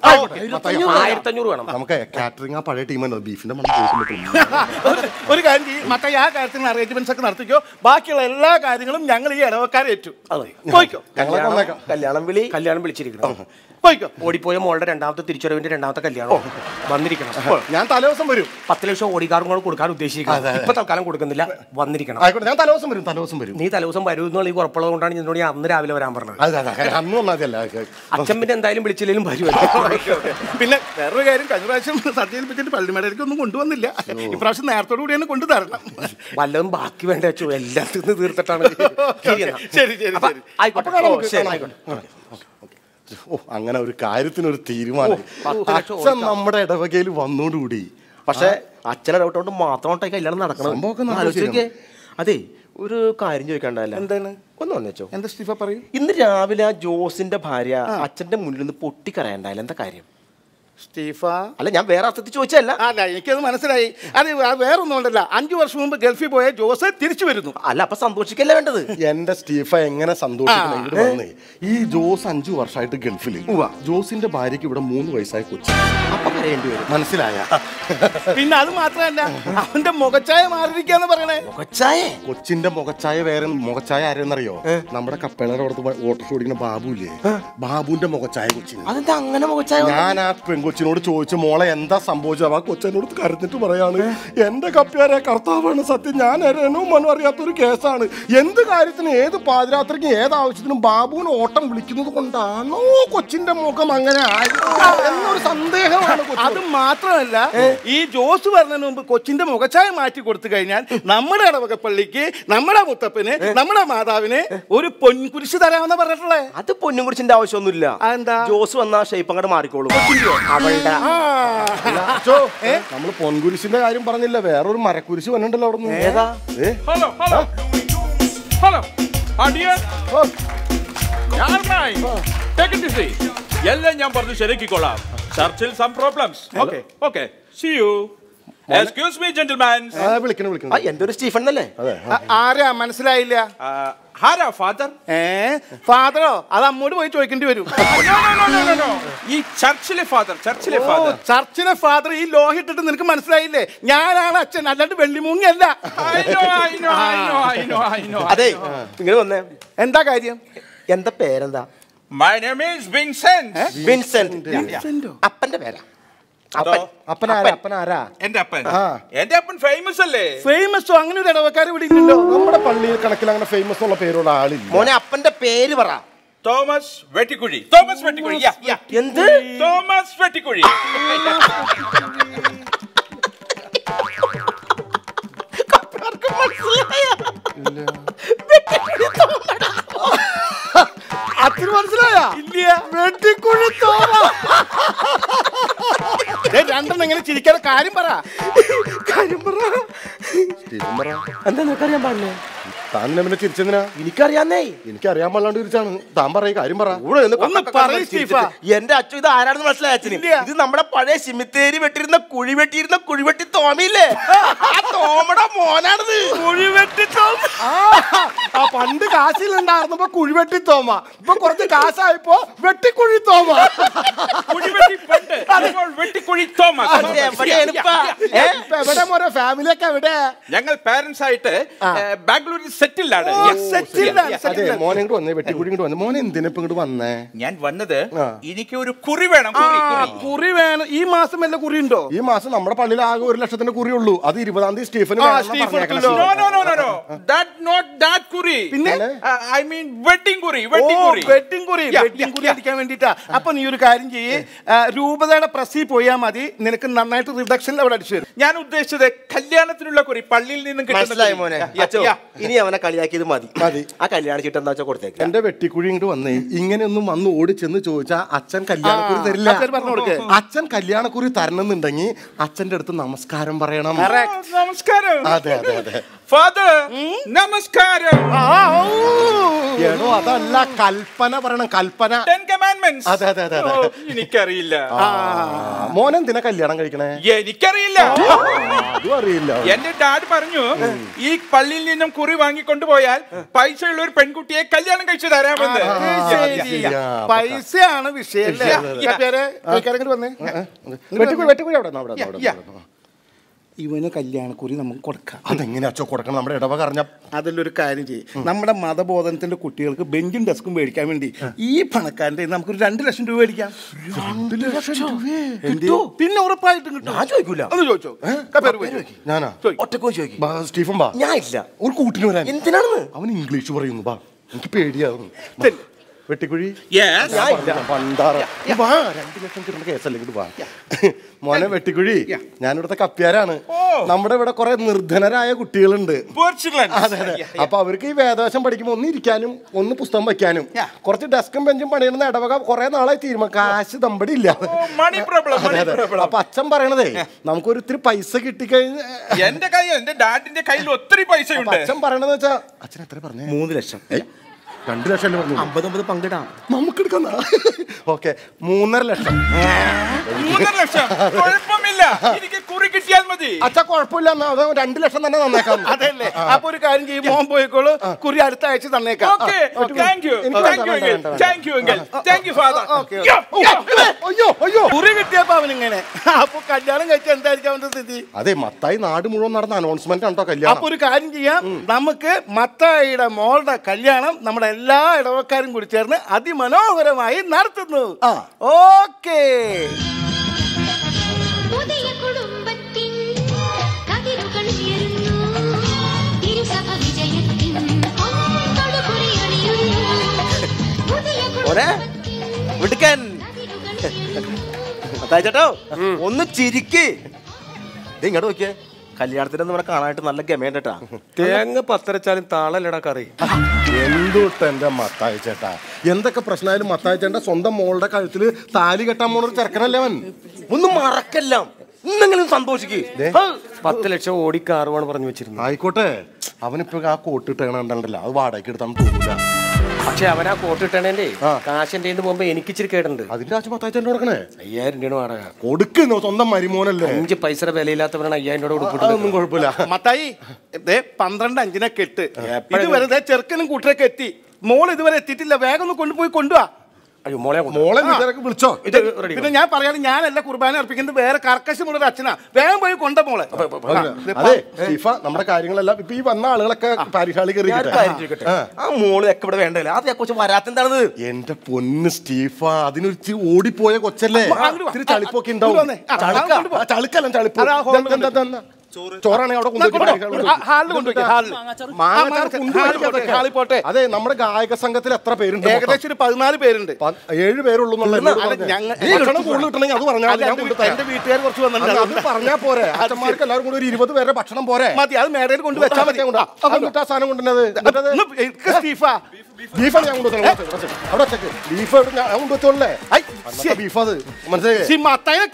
ആയിരത്തി അഞ്ഞൂറ് വേണം. നമുക്ക് കാറ്ററിംഗ് ആ പഴയ ബീഫിന്റെ <laughs> ഒരു- കാര്യം ചെയ്യും. മത്തായി ആ കാര്യത്തിന് അറേഞ്ച്മെന്റ്സ് ഒക്കെ നടത്തിക്കോ. ബാക്കിയുള്ള എല്ലാ കാര്യങ്ങളും ഞങ്ങൾ ഈ ഇടവക്കാരെ ഏറ്റു. ഞങ്ങളെ കല്യാണം വിളി കല്യാണം വിളിച്ചിരിക്കണം ഓടിപ്പോയ മോളുടെ രണ്ടാമത്തെ തിരിച്ചുവരവിന്റെ രണ്ടാമത്തെ കല്യാണം വന്നിരിക്കണം. ഞാൻ തലേദിവസം വരും. പത്ത് ലക്ഷം ഓടിക്കാറും കൂടെ കൊടുക്കാൻ ഉദ്ദേശിക്കുന്നത് ഇപ്പൊ തൽക്കാലം കൊടുക്കുന്നില്ല. വന്നിരിക്കണം. ആയിക്കോട്ടെ ഞാൻ തലേദിവസം വരും തലേദിവസം വരും. നീ തലേദിവസം വരും എന്നുള്ള ഈ ഉറപ്പുള്ളത് കൊണ്ടാണ് എന്നോട് ഞാൻ അന്ന് രാവിലെ വരാൻ പറഞ്ഞത്. അച്ഛൻ പിന്നെ എന്തായാലും വിളിച്ചില്ലെങ്കിലും വരുമല്ലോ പിന്നെ വേറൊരു കാര്യം കഴിഞ്ഞ പ്രാവശ്യം സദ്യയിൽ വെച്ചിട്ട് പള്ളിമേടയിലേക്ക് ഒന്നും കൊണ്ടുവന്നില്ല. ഇപ്രാവശ്യം നേരത്തോടു കൂടി തന്നെ കൊണ്ടു തരണം. വല്ലതും ബാക്കി വേണ്ട വെച്ചു എല്ലാത്തിൽ നിന്ന് തീർത്തിട്ടാണ് <laughs> ശരി ശരി ശരി ആയിക്കോട്ടെ. ആയിക്കോട്ടെ. ഓ അങ്ങനെ ഒരു കാര്യത്തിനൊരു തീരുമാനം. അച്ഛൻ നമ്മുടെ ഇടവകയിൽ വന്നോടുകൂടി. പക്ഷെ അച്ഛനെ ഡൗട്ട് കൊണ്ട് മാത്രം കല്യാണം നടക്കണം. അതെ ഒരു കാര്യം ചോദിക്കണ്ടല്ല എന്താണ്? ഒന്ന് വന്നേച്ചോ. എന്താ സ്റ്റീഫ പറയൂ? ഇന്ന് രാവിലെ ആ ജോസിന്റെ ഭാര്യ അച്ഛന്റെ മുന്നിൽ നിന്ന് പൊട്ടിക്കറയണ്ടായാലും എന്താ കാര്യം? സ്റ്റീഫ. അല്ല ഞാൻ വേറെ അർത്ഥത്തിൽ ചോദിച്ചല്ല അല്ല എനിക്കത് മനസ്സിലായി. അത് വേറൊന്നും ഉണ്ടല്ല അഞ്ചു വർഷം മുമ്പ് ഗൾഫിൽ പോയ ജോസ് തിരിച്ചു വരുന്നു. അല്ല അപ്പൊ സന്തോഷിക്കല്ല വേണ്ടത്? എന്റെ സ്റ്റീഫ എങ്ങനെ സന്തോഷിക്കണം? ഈ ജോസ് അഞ്ചു വർഷമായിട്ട് ഗൾഫിൽ ജോസിന്റെ ഭാര്യക്ക് ഇവിടെ മൂന്ന് വയസ്സായി കൊച്ചു. അപ്പൊ പറയേണ്ടി വരും. മനസ്സിലായ? പിന്നെ അത് മാത്രമല്ല അവന്റെ മുഖച്ചായ മാറിയിരിക്കാന്ന് പറയണേ. മുഖച്ചായ കൊച്ചിന്റെ മുഖച്ചായ വേറെ മുഖച്ചായ ആരെന്നറിയോ നമ്മുടെ കപ്പേളയുടെ അടുത്ത് ഓട്ടോ ഓടിക്കുന്ന ബാബുല്ലേ? ബാബുവിന്റെ മുഖച്ചായ കൊച്ചിന്. അതെന്താ അങ്ങനെ മുഖച്ചായ ഞാൻ ആ പെൺകൊച്ചിനോട് ചോദിച്ചു മോളെ എന്താ സംഭവിച്ചത്? ആ കൊച്ചനോട് കരഞ്ഞിട്ട് പറയാണ് എന്റെ കപ്പ്യാരെ കർത്താവാണ് സത്യം. ഞാൻ എരനും മനും അറിയാത്തൊരു കേസാണ്. എന്ത് കാര്യത്തിന് ഏത് പാതിരാത്രിക്ക് ഏത് ആവശ്യത്തിനും ബാബുവിന് ഓട്ടം വിളിക്കുന്നത് കൊണ്ടാണോ കൊച്ചിന്റെ മുഖം അങ്ങനെ ആയത് എന്നൊരു സന്ദേഹമാണ് കൊച്ചിന്. അത് മാത്രമല്ല ഈ ജോസ് പറഞ്ഞതിന് മുമ്പ് കൊച്ചിന്റെ മുഖച്ചായ മാറ്റി കൊടുത്തു കഴിഞ്ഞാൽ നമ്മുടെ ഇടവകപ്പള്ളിക്ക് നമ്മുടെ മുത്തപ്പന് നമ്മുടെ മാതാവിന് ഒരു പൊൻകുരിശ് തരാമെന്ന് പറഞ്ഞിട്ടുള്ളേ. അത് പൊന്നും കുറിച്ചിന്റെ ആവശ്യമൊന്നുമില്ല. അതെന്താ? ജോസ് വന്നാ ഷേപ്പ് അങ്ങോട്ട് മാറിക്കോളും. അവളുടെ നമ്മൾ പൊൻകുരിശിന്റെ കാര്യം പറഞ്ഞില്ല. വേറൊരു മരക്കുരിശ് വന്നിട്ടുണ്ടല്ലോ അവിടെ നിന്ന്. ഏതാ? Hello hello. ഹലോ. എല്ലാം ഞാൻ പറഞ്ഞു ശരിയാക്കിക്കോളാം. ചർച്ചിൽ some problems okay. Okay see you excuse me gentleman വിളിക്കണം ആ, വിളിക്കണം എന്റെ ഒരു സ്റ്റീഫൻ അല്ലേ ആരാ? മനസ്സിലായില്ല. ആരാ ഫാദർ ഏ ഫാദറോ അത് അമ്മോട് പോയി ചോദിക്കേണ്ടി വരും. ഈ ചർച്ചിലെ ഫാദർ ചർച്ചിലെ ഓ, ഫാദർ ചർച്ചിലെ ഫാദർ ഈ ലോഹിട്ടിട്ട് നിനക്ക് മനസ്സിലായില്ലേ? ഞാനാണ് അച്ഛൻ അല്ലാണ്ട് വെള്ളിമൂങ്ങല്ല അതെ ഇങ്ങനെ വന്നേ. എന്താ കാര്യം? എന്താ പേരെന്താ? My name is Vincent Vincent അപ്പന്റെ പേരാ. എന്റെ അപ്പൻ. ആ. എന്റെ അപ്പൻ ഫേമസ് അല്ലേ? ഫേമസോ അങ്ങനെ ഒരു ഇടവക്കാർ ഇവിടെ ഇല്ലല്ലോ. നമ്മുടെ പള്ളിയിൽ കണക്കിൽ അങ്ങനെ ഫേമസ് ഉള്ള പേരുള്ള ആളില്ല. മോനെ അപ്പന്റെ പേര് പറ. തോമസ് വെട്ടിക്കുഴി. തോമസ് വെട്ടിക്കുഴി. എന്ത്? തോമസ് വെട്ടിക്കുഴി. മനസ്സിലായ? ഇല്ല. വെട്ടിക്കുഴി തോമ. ഇങ്ങനെ ചിരിക്കാതെ കാര്യം പറ. കാര്യം പറ. സ്റ്റീഫൻ പറ. എന്താ നിനക്കറിയാൻ പാടില്ലേ? താൻ പിന്നെ ചിരിച്ചെന്തിനാ? എനിക്കറിയാന്നേ. പാടില്ലാണ്ട് തിരിച്ചാണ് താൻ പറയ കാര്യം പറ. എന്റെ അച്ഛൻ ഇത് ആരാണെന്ന് മനസ്സിലായ അച്ഛന്. ഇത് നമ്മുടെ പഴയ സിമിത്തേരി വെട്ടിരുന്ന കുഴി വെട്ടിയിരുന്ന കുഴിവെട്ടി തോമയില്ലേ? ആ തോമയുടെ മോനാണിത്. കുഴിവെട്ടി തോമ ആ പണ്ട് കാശിലുണ്ടായിരുന്നപ്പോ കുഴിവെട്ടി തോമ. ഇപ്പൊ കുറച്ച് കാശായപ്പോ വെട്ടിക്കുഴി തോമ. വെട്ടിക്കുഴി എവിടെ മോനെ? ഫാമിലിയൊക്കെ എവിടെ ഞങ്ങൾ പാരന്റ്സ് ആയിട്ട് ബാംഗ്ലൂരിൽ മോനെ ഇങ്ങോട്ട് വന്നേ വെട്ടിക്കുഴി ഇങ്ങോട്ട് വന്നേ. മോനെ എന്തിനാ ഇപ്പൊ ഇങ്ങോട്ട് വന്നേ? ഞാൻ വന്നത് എനിക്ക് ഒരു കുറി വേണം കുറി വേണം. ഈ മാസം വല്ല കുറി ഉണ്ടോ ഈ മാസം നമ്മുടെ പള്ളിയിൽ ആകെ ഒരു ലക്ഷത്തിന്റെ കുറി ഉള്ളൂ അത് ഇരുപതാം തീയതി സ്റ്റീഫൻ പറഞ്ഞേക്കണെ. എടുത്തല്ലോ. No, no, no, no, no. That not കുറി. പിന്നെ? ഐ മീൻ mean wedding കുറി, wedding കുറി. വെഡിങ് കുറി. Yeah, വെഡിങ് കുറി അടിക്കാൻ വേണ്ടിട്ടാ അപ്പൊ നീ ഒരു കാര്യം ചെയ്യേ. രൂപതയുടെ പ്രസി പോയാൽ മതി. നിനക്ക് നന്നായിട്ട് റിഡക്ഷൻ അവിടെ അടിച്ചു തരും. ഞാൻ ഉദ്ദേശിച്ചത് കല്യാണത്തിനുള്ള കുറി പള്ളിയിൽ നിന്നും കിട്ടുന്നില്ല. മോനെ. ഇനി അവനെ കളിയാക്കിയത് മതി. മതി. ആ കല്യാണ ചീട്ട് എന്താ വെച്ചാൽ കൊടുത്തേക്ക്? എന്റെ വെട്ടിക്കുഴി ഇങ്ങോട്ട് വന്നേ. ഇങ്ങനെയൊന്നും വന്ന് ഓടി ചെന്ന് ചോദിച്ചാ അച്ഛൻ കല്യാണക്കുറി തരില്ല. അച്ഛൻ പറഞ്ഞു തരണം അച്ഛൻ കല്യാണക്കുറി തരണമെന്നുണ്ടെങ്കിൽ അച്ഛന്റെ അടുത്ത് നമസ്കാരം പറയണം. നമസ്കാരം. അതെ അതെ അതെ. ഫാദർ നമസ്കാരം. എടോ അതല്ല കൽപ്പന പറയണം കൽപ്പന. അതെ, അതെ, അതെ. എനിക്കറിയില്ല. മോൻ കല്യാണം കഴിക്കണേ? എനിക്കറിയില്ല. അതും അറിയില്ല. എന്റെ ഡാഡ് പറഞ്ഞു ഈ പള്ളിയിൽ നിന്നും കുറി വാങ്ങിക്കൊണ്ടുപോയാൽ പൈസ ഉള്ള ഒരു പെൺകുട്ടിയെ കല്യാണം കഴിച്ചു തരാമെന്ന്. പൈസയാണ് വിഷയം വന്നേ? വെട്ടിക്കുഴി വെട്ടിക്കുഴി അവിടെ അവിടെ നിന്ന്, അവിടെ നിന്ന്, അവിടെ നിന്ന്. ഇവന് കല്യാണക്കുറി നമുക്ക് കൊടുക്കാം. അതെങ്ങനെ അച്ഛോ കൊടുക്കണം? നമ്മുടെ ഇടവ കറിഞ്ഞ അതിലൊരു കാര്യം ചെയ്യും. നമ്മുടെ മതബോധനത്തിന്റെ കുട്ടികൾക്ക് ബെഞ്ചും ഡെസ്കും മേടിക്കാൻ വേണ്ടി ഈ പണക്കാരന്റെ നമുക്ക് നിന്ന് നമുക്കൊരു രണ്ട് ലക്ഷം രൂപ മേടിക്കാം? പിന്നെ ഉറപ്പായിട്ടും കിട്ടും? ചോദിക്കൂല. ഒന്ന് ചോദിച്ചോ. ഞാനാ? ഒറ്റക്കോ ചോദിക്കും. ബാ, സ്റ്റീഫൻ ബാ. ഞാൻ ഇല്ല ഒരു കൂട്ടിന് വരാൻ. എന്തിനാണ് അവൻ ഇംഗ്ലീഷ് പറയുന്നു. ബാ. എനിക്ക് പേടിയാവുന്നു. വെട്ടിക്കുഴി? Yes. ഞാൻ പറഞ്ഞ പണ്ടാറ വാ രണ്ട് ലക്ഷം കിട്ടുന്ന കേസല്ലേ ഇങ്ങോട്ട് വാ. മോനെ വെട്ടിക്കുഴി ഞാനിവിടുത്തെ കപ്പ്യാരാണ് നമ്മുടെ ഇവിടെ കുറെ നിർധനരായ കുട്ടികളുണ്ട്. അതെ അതെ. അപ്പൊ അവർക്ക് ഈ വേദവശം പഠിക്കുമ്പോൾ ഒന്ന് ഇരിക്കാനും ഒന്ന് പുസ്തകം വയ്ക്കാനും. കുറച്ച് ഡെസ്കും ബെഞ്ചും പണിയുന്ന ഇടവക കുറെ നാളായി തീരുമാനം. കാശ് തമ്പടി ഇല്ല. മണി പ്രോബ്ലം മണി പ്രോബ്ലം അപ്പൊ അച്ഛൻ പറയണതേ നമുക്കൊരു ഇത്തിരി പൈസ കിട്ടിക്കഴിഞ്ഞ് എന്റെ കയ്യിൽ എന്റെ ഡാഡിന്റെ കയ്യിൽ ഒത്തിരി പൈസ അച്ഛൻ പറയണത് വെച്ചാ അച്ഛൻ എത്ര പറഞ്ഞു? മൂന്ന് ലക്ഷം. രണ്ട് ലക്ഷം അല്ലേ പറഞ്ഞു അമ്പത് അമ്പത് പങ്കിടാം. നമുക്ക് എടുക്കാം ഓക്കെ മൂന്നര ലക്ഷം. മൂന്നര ലക്ഷം? എനിക്ക് കുറി കിട്ടിയാൽ മതി. അച്ഛ കുഴപ്പമില്ല. അത് രണ്ട് ലക്ഷം തന്നെ തന്നേക്കാം. <laughs> അതല്ലേ. അപ്പൊ ഒരു കാര്യം ചെയ്യും മോൻ പോയിക്കോളൂ. കുറി അടുത്ത ആഴ്ച തന്നേക്കാം. കുറി കിട്ടിയപ്പോ അവനിങ്ങനെ. അപ്പൊ കല്യാണം കഴിച്ച എന്തായിരിക്കും അവന്റെ സ്ഥിതി? അതെ മത്തായി നാട് മുഴുവൻ നടന്ന അനൗൺസ്മെന്റ് ആണോ കല്യാണം? അപ്പൊ ഒരു കാര്യം ചെയ്യാം. നമുക്ക് മത്തായിയുടെ മോളുടെ കല്യാണം നമ്മുടെ എല്ലാ ഇടവക്കാരും കൂടി ചേർന്ന് അതിമനോഹരമായി നടത്തുന്നു. ഓക്കേ. ഒരേ വിടുക്കൻ ചേട്ടോ ഒന്ന് ചിരിക്ക്. ഇത് ഇങ്ങോട്ട് നോക്കിയേ. കല്യാണത്തിന് നമ്മളെ കാണാനായിട്ട് നല്ല ഗമേണ്ടാ തേങ്ങ പത്തരച്ചാലും താളല്ലടാ കറി. എന്തുട്ട് എന്റെ മത്തായി ചേട്ടാ? എന്തൊക്കെ പ്രശ്നമായാലും മത്തായി ചേട്ടൻ സ്വന്തം മോളുടെ കഴുത്തിൽ താലി കെട്ടാൻ പോണൊരു ചെറുക്കനല്ലേ അവൻ? ഒന്ന് മറക്കല്ല. ഇന്നെങ്കിലും സന്തോഷിക്ക്. പത്ത് ലക്ഷം ഓടി കാറുവാണ് പറഞ്ഞു വെച്ചിരുന്നു ആയിക്കോട്ടെ. അവനിപ്പോ ആ കോട്ടിട്ട് കണ്ടല്ലോ. അത് വാടകയ്ക്ക് എടുത്താൽ തോന്നില്ല പക്ഷെ അവൻ ആ കോട്ട് ഇട്ടണേന്റെ കാശിന്റെ പോകുമ്പോ എനിക്ക് ഇച്ചിരി കേടുണ്ട്. അതിന്റെ കാശ് പത്തായിരം കൊടുക്കണേ? അയ്യായിരം രൂപ വാടക. കൊടുക്കുന്നു സ്വന്തം മരുമോനല്ലേ? അഞ്ച് പൈസ വിലയില്ലാത്തവരാണ് അയ്യായിരം രൂപ കൊടുക്കുന്നതൊന്നും കുഴപ്പമില്ല. മത്തായി പന്ത്രണ്ട് അഞ്ചിനൊക്കെ ഇട്ട്. ഇതുവരെ ദേ ചെറുക്കനും കൂട്ടരൊക്കെ എത്തി. മോൾ ഇതുവരെ എത്തിയിട്ടില്ല. വേഗം ഒന്ന് കൊണ്ടുപോയി കൊണ്ടുവാ. അയ്യോ മോളെ മോളെ വീട്ടുകാരൊക്കെ വിളിച്ചോ? ഇത് പിന്നെ ഞാൻ പറയാതെ ഞാനല്ല കുർബാന അർപ്പിക്കുന്നത് വേറെ കർക്കശമുള്ള ഒരു അച്ഛനാ. വേഗം പോയി കൊണ്ട മോളെ. അതെ സ്റ്റീഫ നമ്മുടെ കാര്യങ്ങളെല്ലാം ഇപ്പൊ ഈ വന്ന ആളുകളൊക്കെ ഞാൻ ഒരു ആ. മോൾ ഒക്കെ ഇവിടെ വേണ്ടല്ലേ? അത് കൊച്ചു വരാത്തെന്താണത്? എന്റെ പൊന്ന് സ്റ്റീഫ അതിനൊരു ഇച്ചിരി ഓടിപ്പോയ കൊച്ചല്ലേ. ഇത്തിരി ചളിപ്പൊക്കെ ഉണ്ടാവും. ചളുക്കല്ല ചളിപ്പ്. ചോറാണെങ്കിൽ അവിടെ അതെ നമ്മുടെ ഗായക സംഘത്തിൽ എത്ര പേരുണ്ട് ഏകദേശം ഒരു പതിനാല് പേരുണ്ട്. ഏഴ് പേരുള്ളൂ കിട്ടണമെങ്കിൽ അത് പറഞ്ഞാൽ ഞാൻ എന്റെ. വീട്ടുകാർ കുറച്ച് വന്നിട്ടുണ്ട്. അത് അതുകൊണ്ട് പറഞ്ഞാ പോരെ. അച്ഛന്മാർക്ക് എല്ലാവരും കൂടി ഒരു ഇരുപത് പേരുടെ ഭക്ഷണം പോരെ. മതി അത് മേടയിൽ കൊണ്ട് വെച്ചാൽ മതി. സാധനം കൊണ്ടുവന്നത് ബീഫാണ് ഞാൻ കൊണ്ടുവന്നത്. അവിടെ ബീഫ് എവിടെ ഞാൻ കൊണ്ടുവച്ചോളേ ബീഫ് അത് മത്തായി?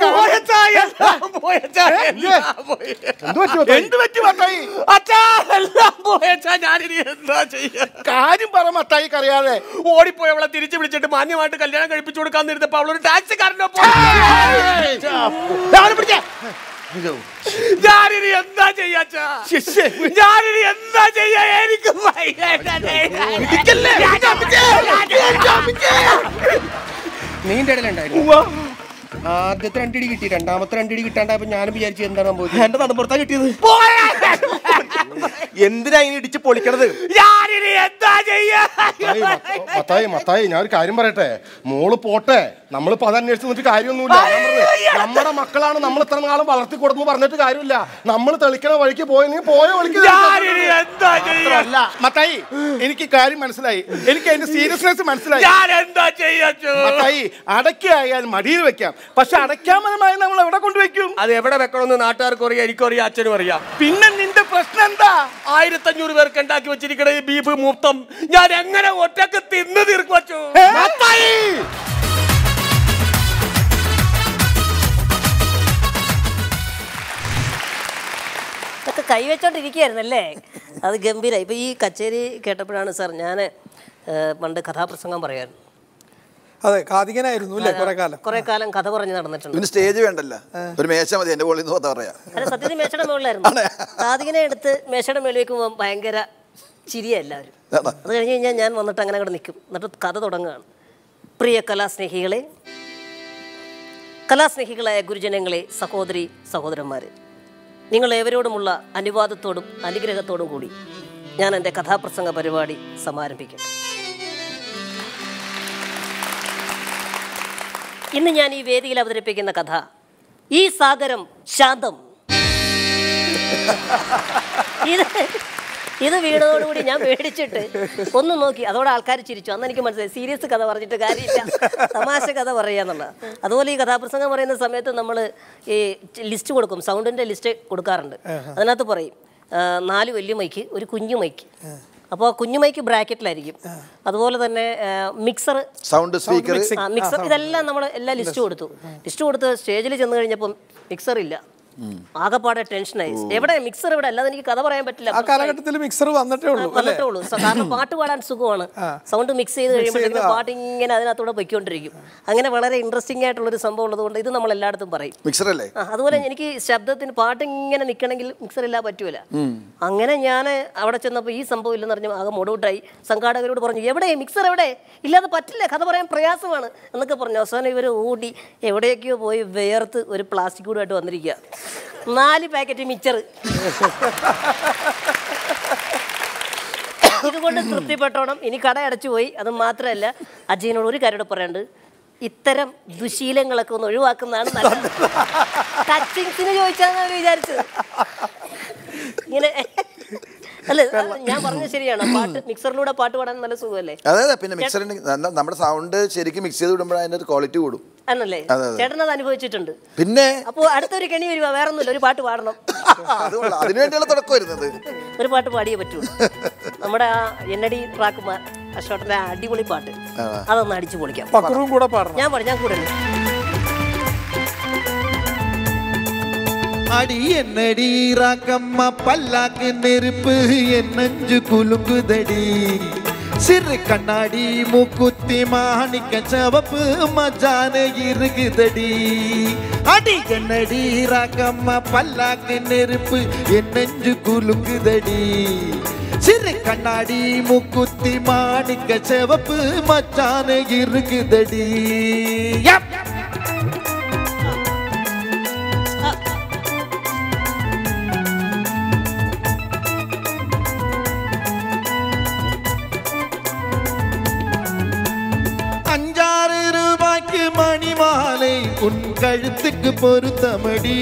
മത്തായി? കാര്യം പറ മത്തായിക്ക് അറിയാതെ ഓടിപ്പോയി അവളെ തിരിച്ചു വിളിച്ചിട്ട് മാന്യമായിട്ട് കല്യാണം കഴിപ്പിച്ചു കൊടുക്കാൻ നേരത്തപ്പോ അവളൊരു ടാക്സിക്കാരനോ ഞാനിനി എന്താ ചെയ്യാച്ചാ ഞാനിനി എന്താ ചെയ്യാ? എനിക്ക് നീന്റെ ഇടയിലുണ്ടായിരുന്നു ആദ്യത്തെ രണ്ടിടി കിട്ടി. രണ്ടാമത്തെ രണ്ടിടി കിട്ടാണ്ടായപ്പോ ഞാൻ വിചാരിച്ചു എന്താണ് സംഭവിച്ചത്? എന്റെ നടപ്പുറത്താ കിട്ടിയത്. എന്തിനാ ഇനി ഇടിച്ച് പൊളിക്കണത്? മത്തായി, മത്ത- മത്തായി ഞാൻ ഒരു കാര്യം പറയട്ടെ? മോൾ പോട്ടെ. നമ്മളിപ്പോ അത് അന്വേഷിച്ച് നിന്നിട്ട് കാര്യമൊന്നുമില്ല. നമ്മുടെ മക്കളാണ് നമ്മൾ ഇത്ര നാളും വളർത്തി കൊടുത്തു പറഞ്ഞിട്ട് കാര്യമില്ല. നമ്മൾ തെളിക്കണ വഴിക്ക് പോയി പോയ വഴിക്ക് മത്തായി എനിക്ക് കാര്യം മനസ്സിലായി. എനിക്ക് അതിന്റെ സീരിയസ്നെസ് മനസ്സിലായി. ഞാൻ എന്താ ചെയ്യാ മത്തായി അടയ്ക്കായാൽ മടിയിൽ വെക്കാം. പക്ഷെ അടയ്ക്കാമനമായി നമ്മൾ എവിടെ കൊണ്ടുവയ്ക്കും? അത് എവിടെ വെക്കണമെന്ന് നാട്ടുകാർക്ക് അറിയാം എനിക്കും അറിയാം അച്ഛനും അറിയാം. പിന്നെ നിന്റെ പ്രശ്നം എന്താ? ആയിരത്തഞ്ഞൂറ് പേർക്ക് ഉണ്ടാക്കി വെച്ചിരിക്കണ ഈ ബീഫ് മൂത്തം ഞാൻ എങ്ങനെ ഒറ്റയ്ക്ക് തിന്ന് തീർക്കും വച്ചു ഇതൊക്കെ കൈവച്ചോണ്ടിരിക്കുകയായിരുന്നല്ലേ അത് ഗംഭീരായി. ഇപ്പൊ ഈ കച്ചേരി കേട്ടപ്പോഴാണ് സാർ ഞാൻ പണ്ട് കഥാപ്രസംഗം പറയാൻ അതെ കാതികനായിരുന്നു അല്ലേ? കുറെ കാലം കുറെ കാലം കഥ പറഞ്ഞു നടന്നിട്ടുണ്ട്. പിന്നെ സ്റ്റേജ് വേണ്ടല്ല. ഒരു മേശ മതി എന്റെ മുകളിൽ നിന്ന് কথা പറയാ. സത്യത്തിൽ മേശയുടെ മുകളിലായിരുന്നു. കാതികനെ എടുത്ത് മേശയുടെ മുകളിൽ വെക്കുമ്പോൾ ഭയങ്കര ചിരിയ എല്ലാവരും. അത് കഴിഞ്ഞ് കഴിഞ്ഞാൽ ഞാൻ വന്നിട്ട് അങ്ങനെ അവിടെ നിൽക്കും. എന്നിട്ട് കഥ തുടങ്ങുകയാണ്. പ്രിയ കലാസ്നേഹികളെ കലാസ്നേഹികളായ ഗുരുജനങ്ങളെ സഹോദരി സഹോദരന്മാരെ നിങ്ങൾ ഏവരോടുമുള്ള അനുവാദത്തോടും അനുഗ്രഹത്തോടും കൂടി ഞാൻ എന്റെ കഥാപ്രസംഗ പരിപാടി സമാരംഭിക്കും ഇന്ന് ഞാൻ ഈ വേദിയിൽ അവതരിപ്പിക്കുന്ന കഥ ഈ സാഗരം ശാന്തം. ഇത് ഇത് വീണതോടുകൂടി ഞാൻ മേടിച്ചിട്ട് ഒന്ന് നോക്കി അതോടെ ആൾക്കാർ ചിരിച്ചു. അന്ന് എനിക്ക് മനസ്സിലായി സീരിയസ് കഥ പറഞ്ഞിട്ട് കാര്യമില്ല. തമാശ കഥ പറയാന്നുള്ള അതുപോലെ ഈ കഥാപ്രസംഗം പറയുന്ന സമയത്ത് നമ്മൾ ഈ ലിസ്റ്റ് കൊടുക്കും സൗണ്ടിന്റെ ലിസ്റ്റ് കൊടുക്കാറുണ്ട്. അതിനകത്ത് പറയും നാല് വലിയ മൈക്ക് ഒരു കുഞ്ഞു മൈക്ക്. അപ്പോൾ കുഞ്ഞുമൈക്ക് ബ്രാക്കറ്റിലായിരിക്കും. അതുപോലെ തന്നെ മിക്സർ സൗണ്ട് സ്പീക്കർ മിക്സർ ഇതെല്ലാം നമ്മൾ എല്ലാ ലിസ്റ്റ് കൊടുത്തു. ലിസ്റ്റ് കൊടുത്ത് സ്റ്റേജിൽ ചെന്ന് കഴിഞ്ഞപ്പം മിക്സർ ഇല്ല. ആകെപ്പാടെ ടെൻഷനായി. എവിടെ മിക്സർ ഇവിടെ? അല്ലാതെ എനിക്ക് കഥ പറയാൻ പറ്റില്ല. ആ കാലഘട്ടത്തിൽ മിക്സർ വന്നിട്ടേ ഉള്ളൂ വന്നിട്ടേ ഉള്ളൂ. കാരണം പാട്ട് പാടാൻ സുഖമാണ്. സൗണ്ട് മിക്സ് ചെയ്ത് കഴിയുമ്പോഴത്തേക്കും പാട്ട് ഇങ്ങനെ അതിനകത്തൂടെ പൊയ്ക്കൊണ്ടിരിക്കും. അങ്ങനെ വളരെ ഇൻട്രസ്റ്റിംഗ് ആയിട്ടുള്ള ഒരു സംഭവം ഉള്ളതുകൊണ്ട് ഇത് നമ്മൾ എല്ലായിടത്തും പറയും. മിക്സർ അല്ലേ? അതുപോലെ എനിക്ക് ശബ്ദത്തിന് പാട്ട് ഇങ്ങനെ നിൽക്കണമെങ്കിൽ മിക്സർ ഇല്ലാതെ പറ്റൂല. അങ്ങനെ ഞാൻ അവിടെ ചെന്നപ്പോൾ ഈ സംഭവം ഇല്ലെന്ന് പറഞ്ഞു ആകെ മുടൂട്ടായി. സംഘാടകരോട് പറഞ്ഞു എവിടെ? മിക്സർ എവിടെ? ഇല്ലാതെ പറ്റില്ല. കഥ പറയാൻ പ്രയാസമാണ്. എന്നൊക്കെ പറഞ്ഞു. അവസാനം ഇവർ ഓടി എവിടെയൊക്കെയോ പോയി വേർത്ത് ഒരു പ്ലാസ്റ്റിക് കൂടുമായിട്ട് വന്നിരിക്കുക നാല് പാക്കറ്റ് മിച്ചർ. ഇതുകൊണ്ട് തൃപ്തിപ്പെട്ടോണം. ഇനി കട അടച്ചു പോയി. അത് മാത്രമല്ല അജയനോട് ഒരു കാര്യം പറയാണ്ട് ഇത്തരം ദുശീലങ്ങളൊക്കെ ഒന്ന് ഒഴിവാക്കുന്നതാണ് നല്ലത്. ടച്ചിങ്സിന് ചോദിച്ചാന്നാണ് വിചാരിച്ചത്. ഇങ്ങനെ അല്ല ഞാൻ പറഞ്ഞത് ശരിയാണ്. പാട്ട് മിക്സറിലൂടെ പാട്ട് പാടാൻ നല്ല സുഖമല്ലേ? അതെ പിന്നെ മിക്സർ നമ്മുടെ സൗണ്ട് ശരിക്കും മിക്സ് ചെയ്ത് വിടുമ്പോൾ അതിന്റെ ക്വാളിറ്റി കൂടും. ആണല്ലേ? അതെ, അതെ. ചേട്ടൻ അത് അനുഭവിച്ചിട്ടുണ്ട്. പിന്നെ? അപ്പോൾ അടുത്തൊരു കെണി വരുവാ വേറെ ഒന്നുമില്ല ഒരു പാട്ട് പാടണം. <laughs> അതുകൊള്ള. അതിനു വേണ്ടിയുള്ള തുടക്കം വരുന്നത്. ഒരു പാട്ട് പാടിയേ പറ്റൂ. <laughs> നമ്മുടെ ആ എന്നടി ട്രാക്ക് അശോട്ടന്റെ അടിപൊളി പാട്ട്. അതൊന്ന് അടിച്ചു പൊളിക്കാം. കൂടെ പാടണം. ഞാൻ പാടും ഞാൻ കൂടെ அடி என்னடி ராக்கம்மா பல்லாக்கு நெருப்பு என் நெஞ்சு குலுங்குதடி. சிறு கண்ணாடி மூக்குத்தி மாணிக்க சவப்பு மஜான இருக்குதடி. அடி என்னடி ராக்கம்மா பல்லாக்கு நெருப்பு என் நெஞ்சு குலுங்குதடி. சிறு கண்ணாடி மூக்குத்தி மாணிக்க சிவப்பு மச்சான இருக்குதடி. கழுத்துக்கு பொருத்தமடி.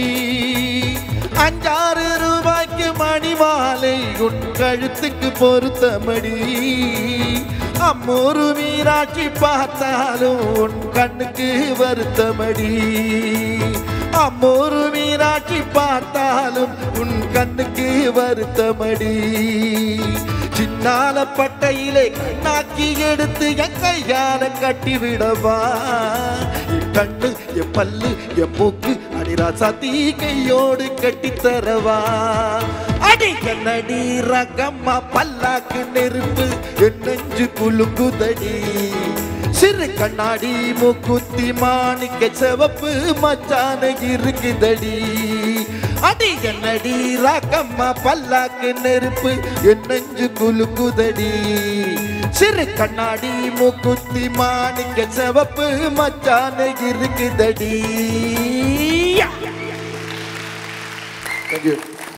அஞ்சாறு ரூபாய்க்கு மணி மாலை உன் கழுத்துக்கு பொருத்தமடி. அம்மூரு மீராட்சி பார்த்தாலும் உன் கண்ணுக்கு வருத்தமடி. அம்மூரு மீராட்சி பார்த்தாலும் உன் கண்ணுக்கு வருத்தமடி. சின்னால பட்டையிலே கண்ணாக்கி எடுத்து என் கையால கட்டி கண்ணு என் பல்லு என் போக்கு அடிராசா தீ கையோடு கட்டி தரவா? அடி கண்ணடி ரகம்மா பல்லாக்கு நெருப்பு என் நெஞ்சு குலுங்குதடி சிறு கண்ணாடி மூக்குத்தி மாணிக்க செவப்பு மச்சான இருக்குதடி. அடி என்னடி ராக்கம்மா பல்லாக்கு நெருப்பு என் நெஞ்சு குலுங்குதடி சிறு கண்ணாடி மூக்குத்தி மாணிக்க செவப்பு மச்சான இருக்குதடி Thank you.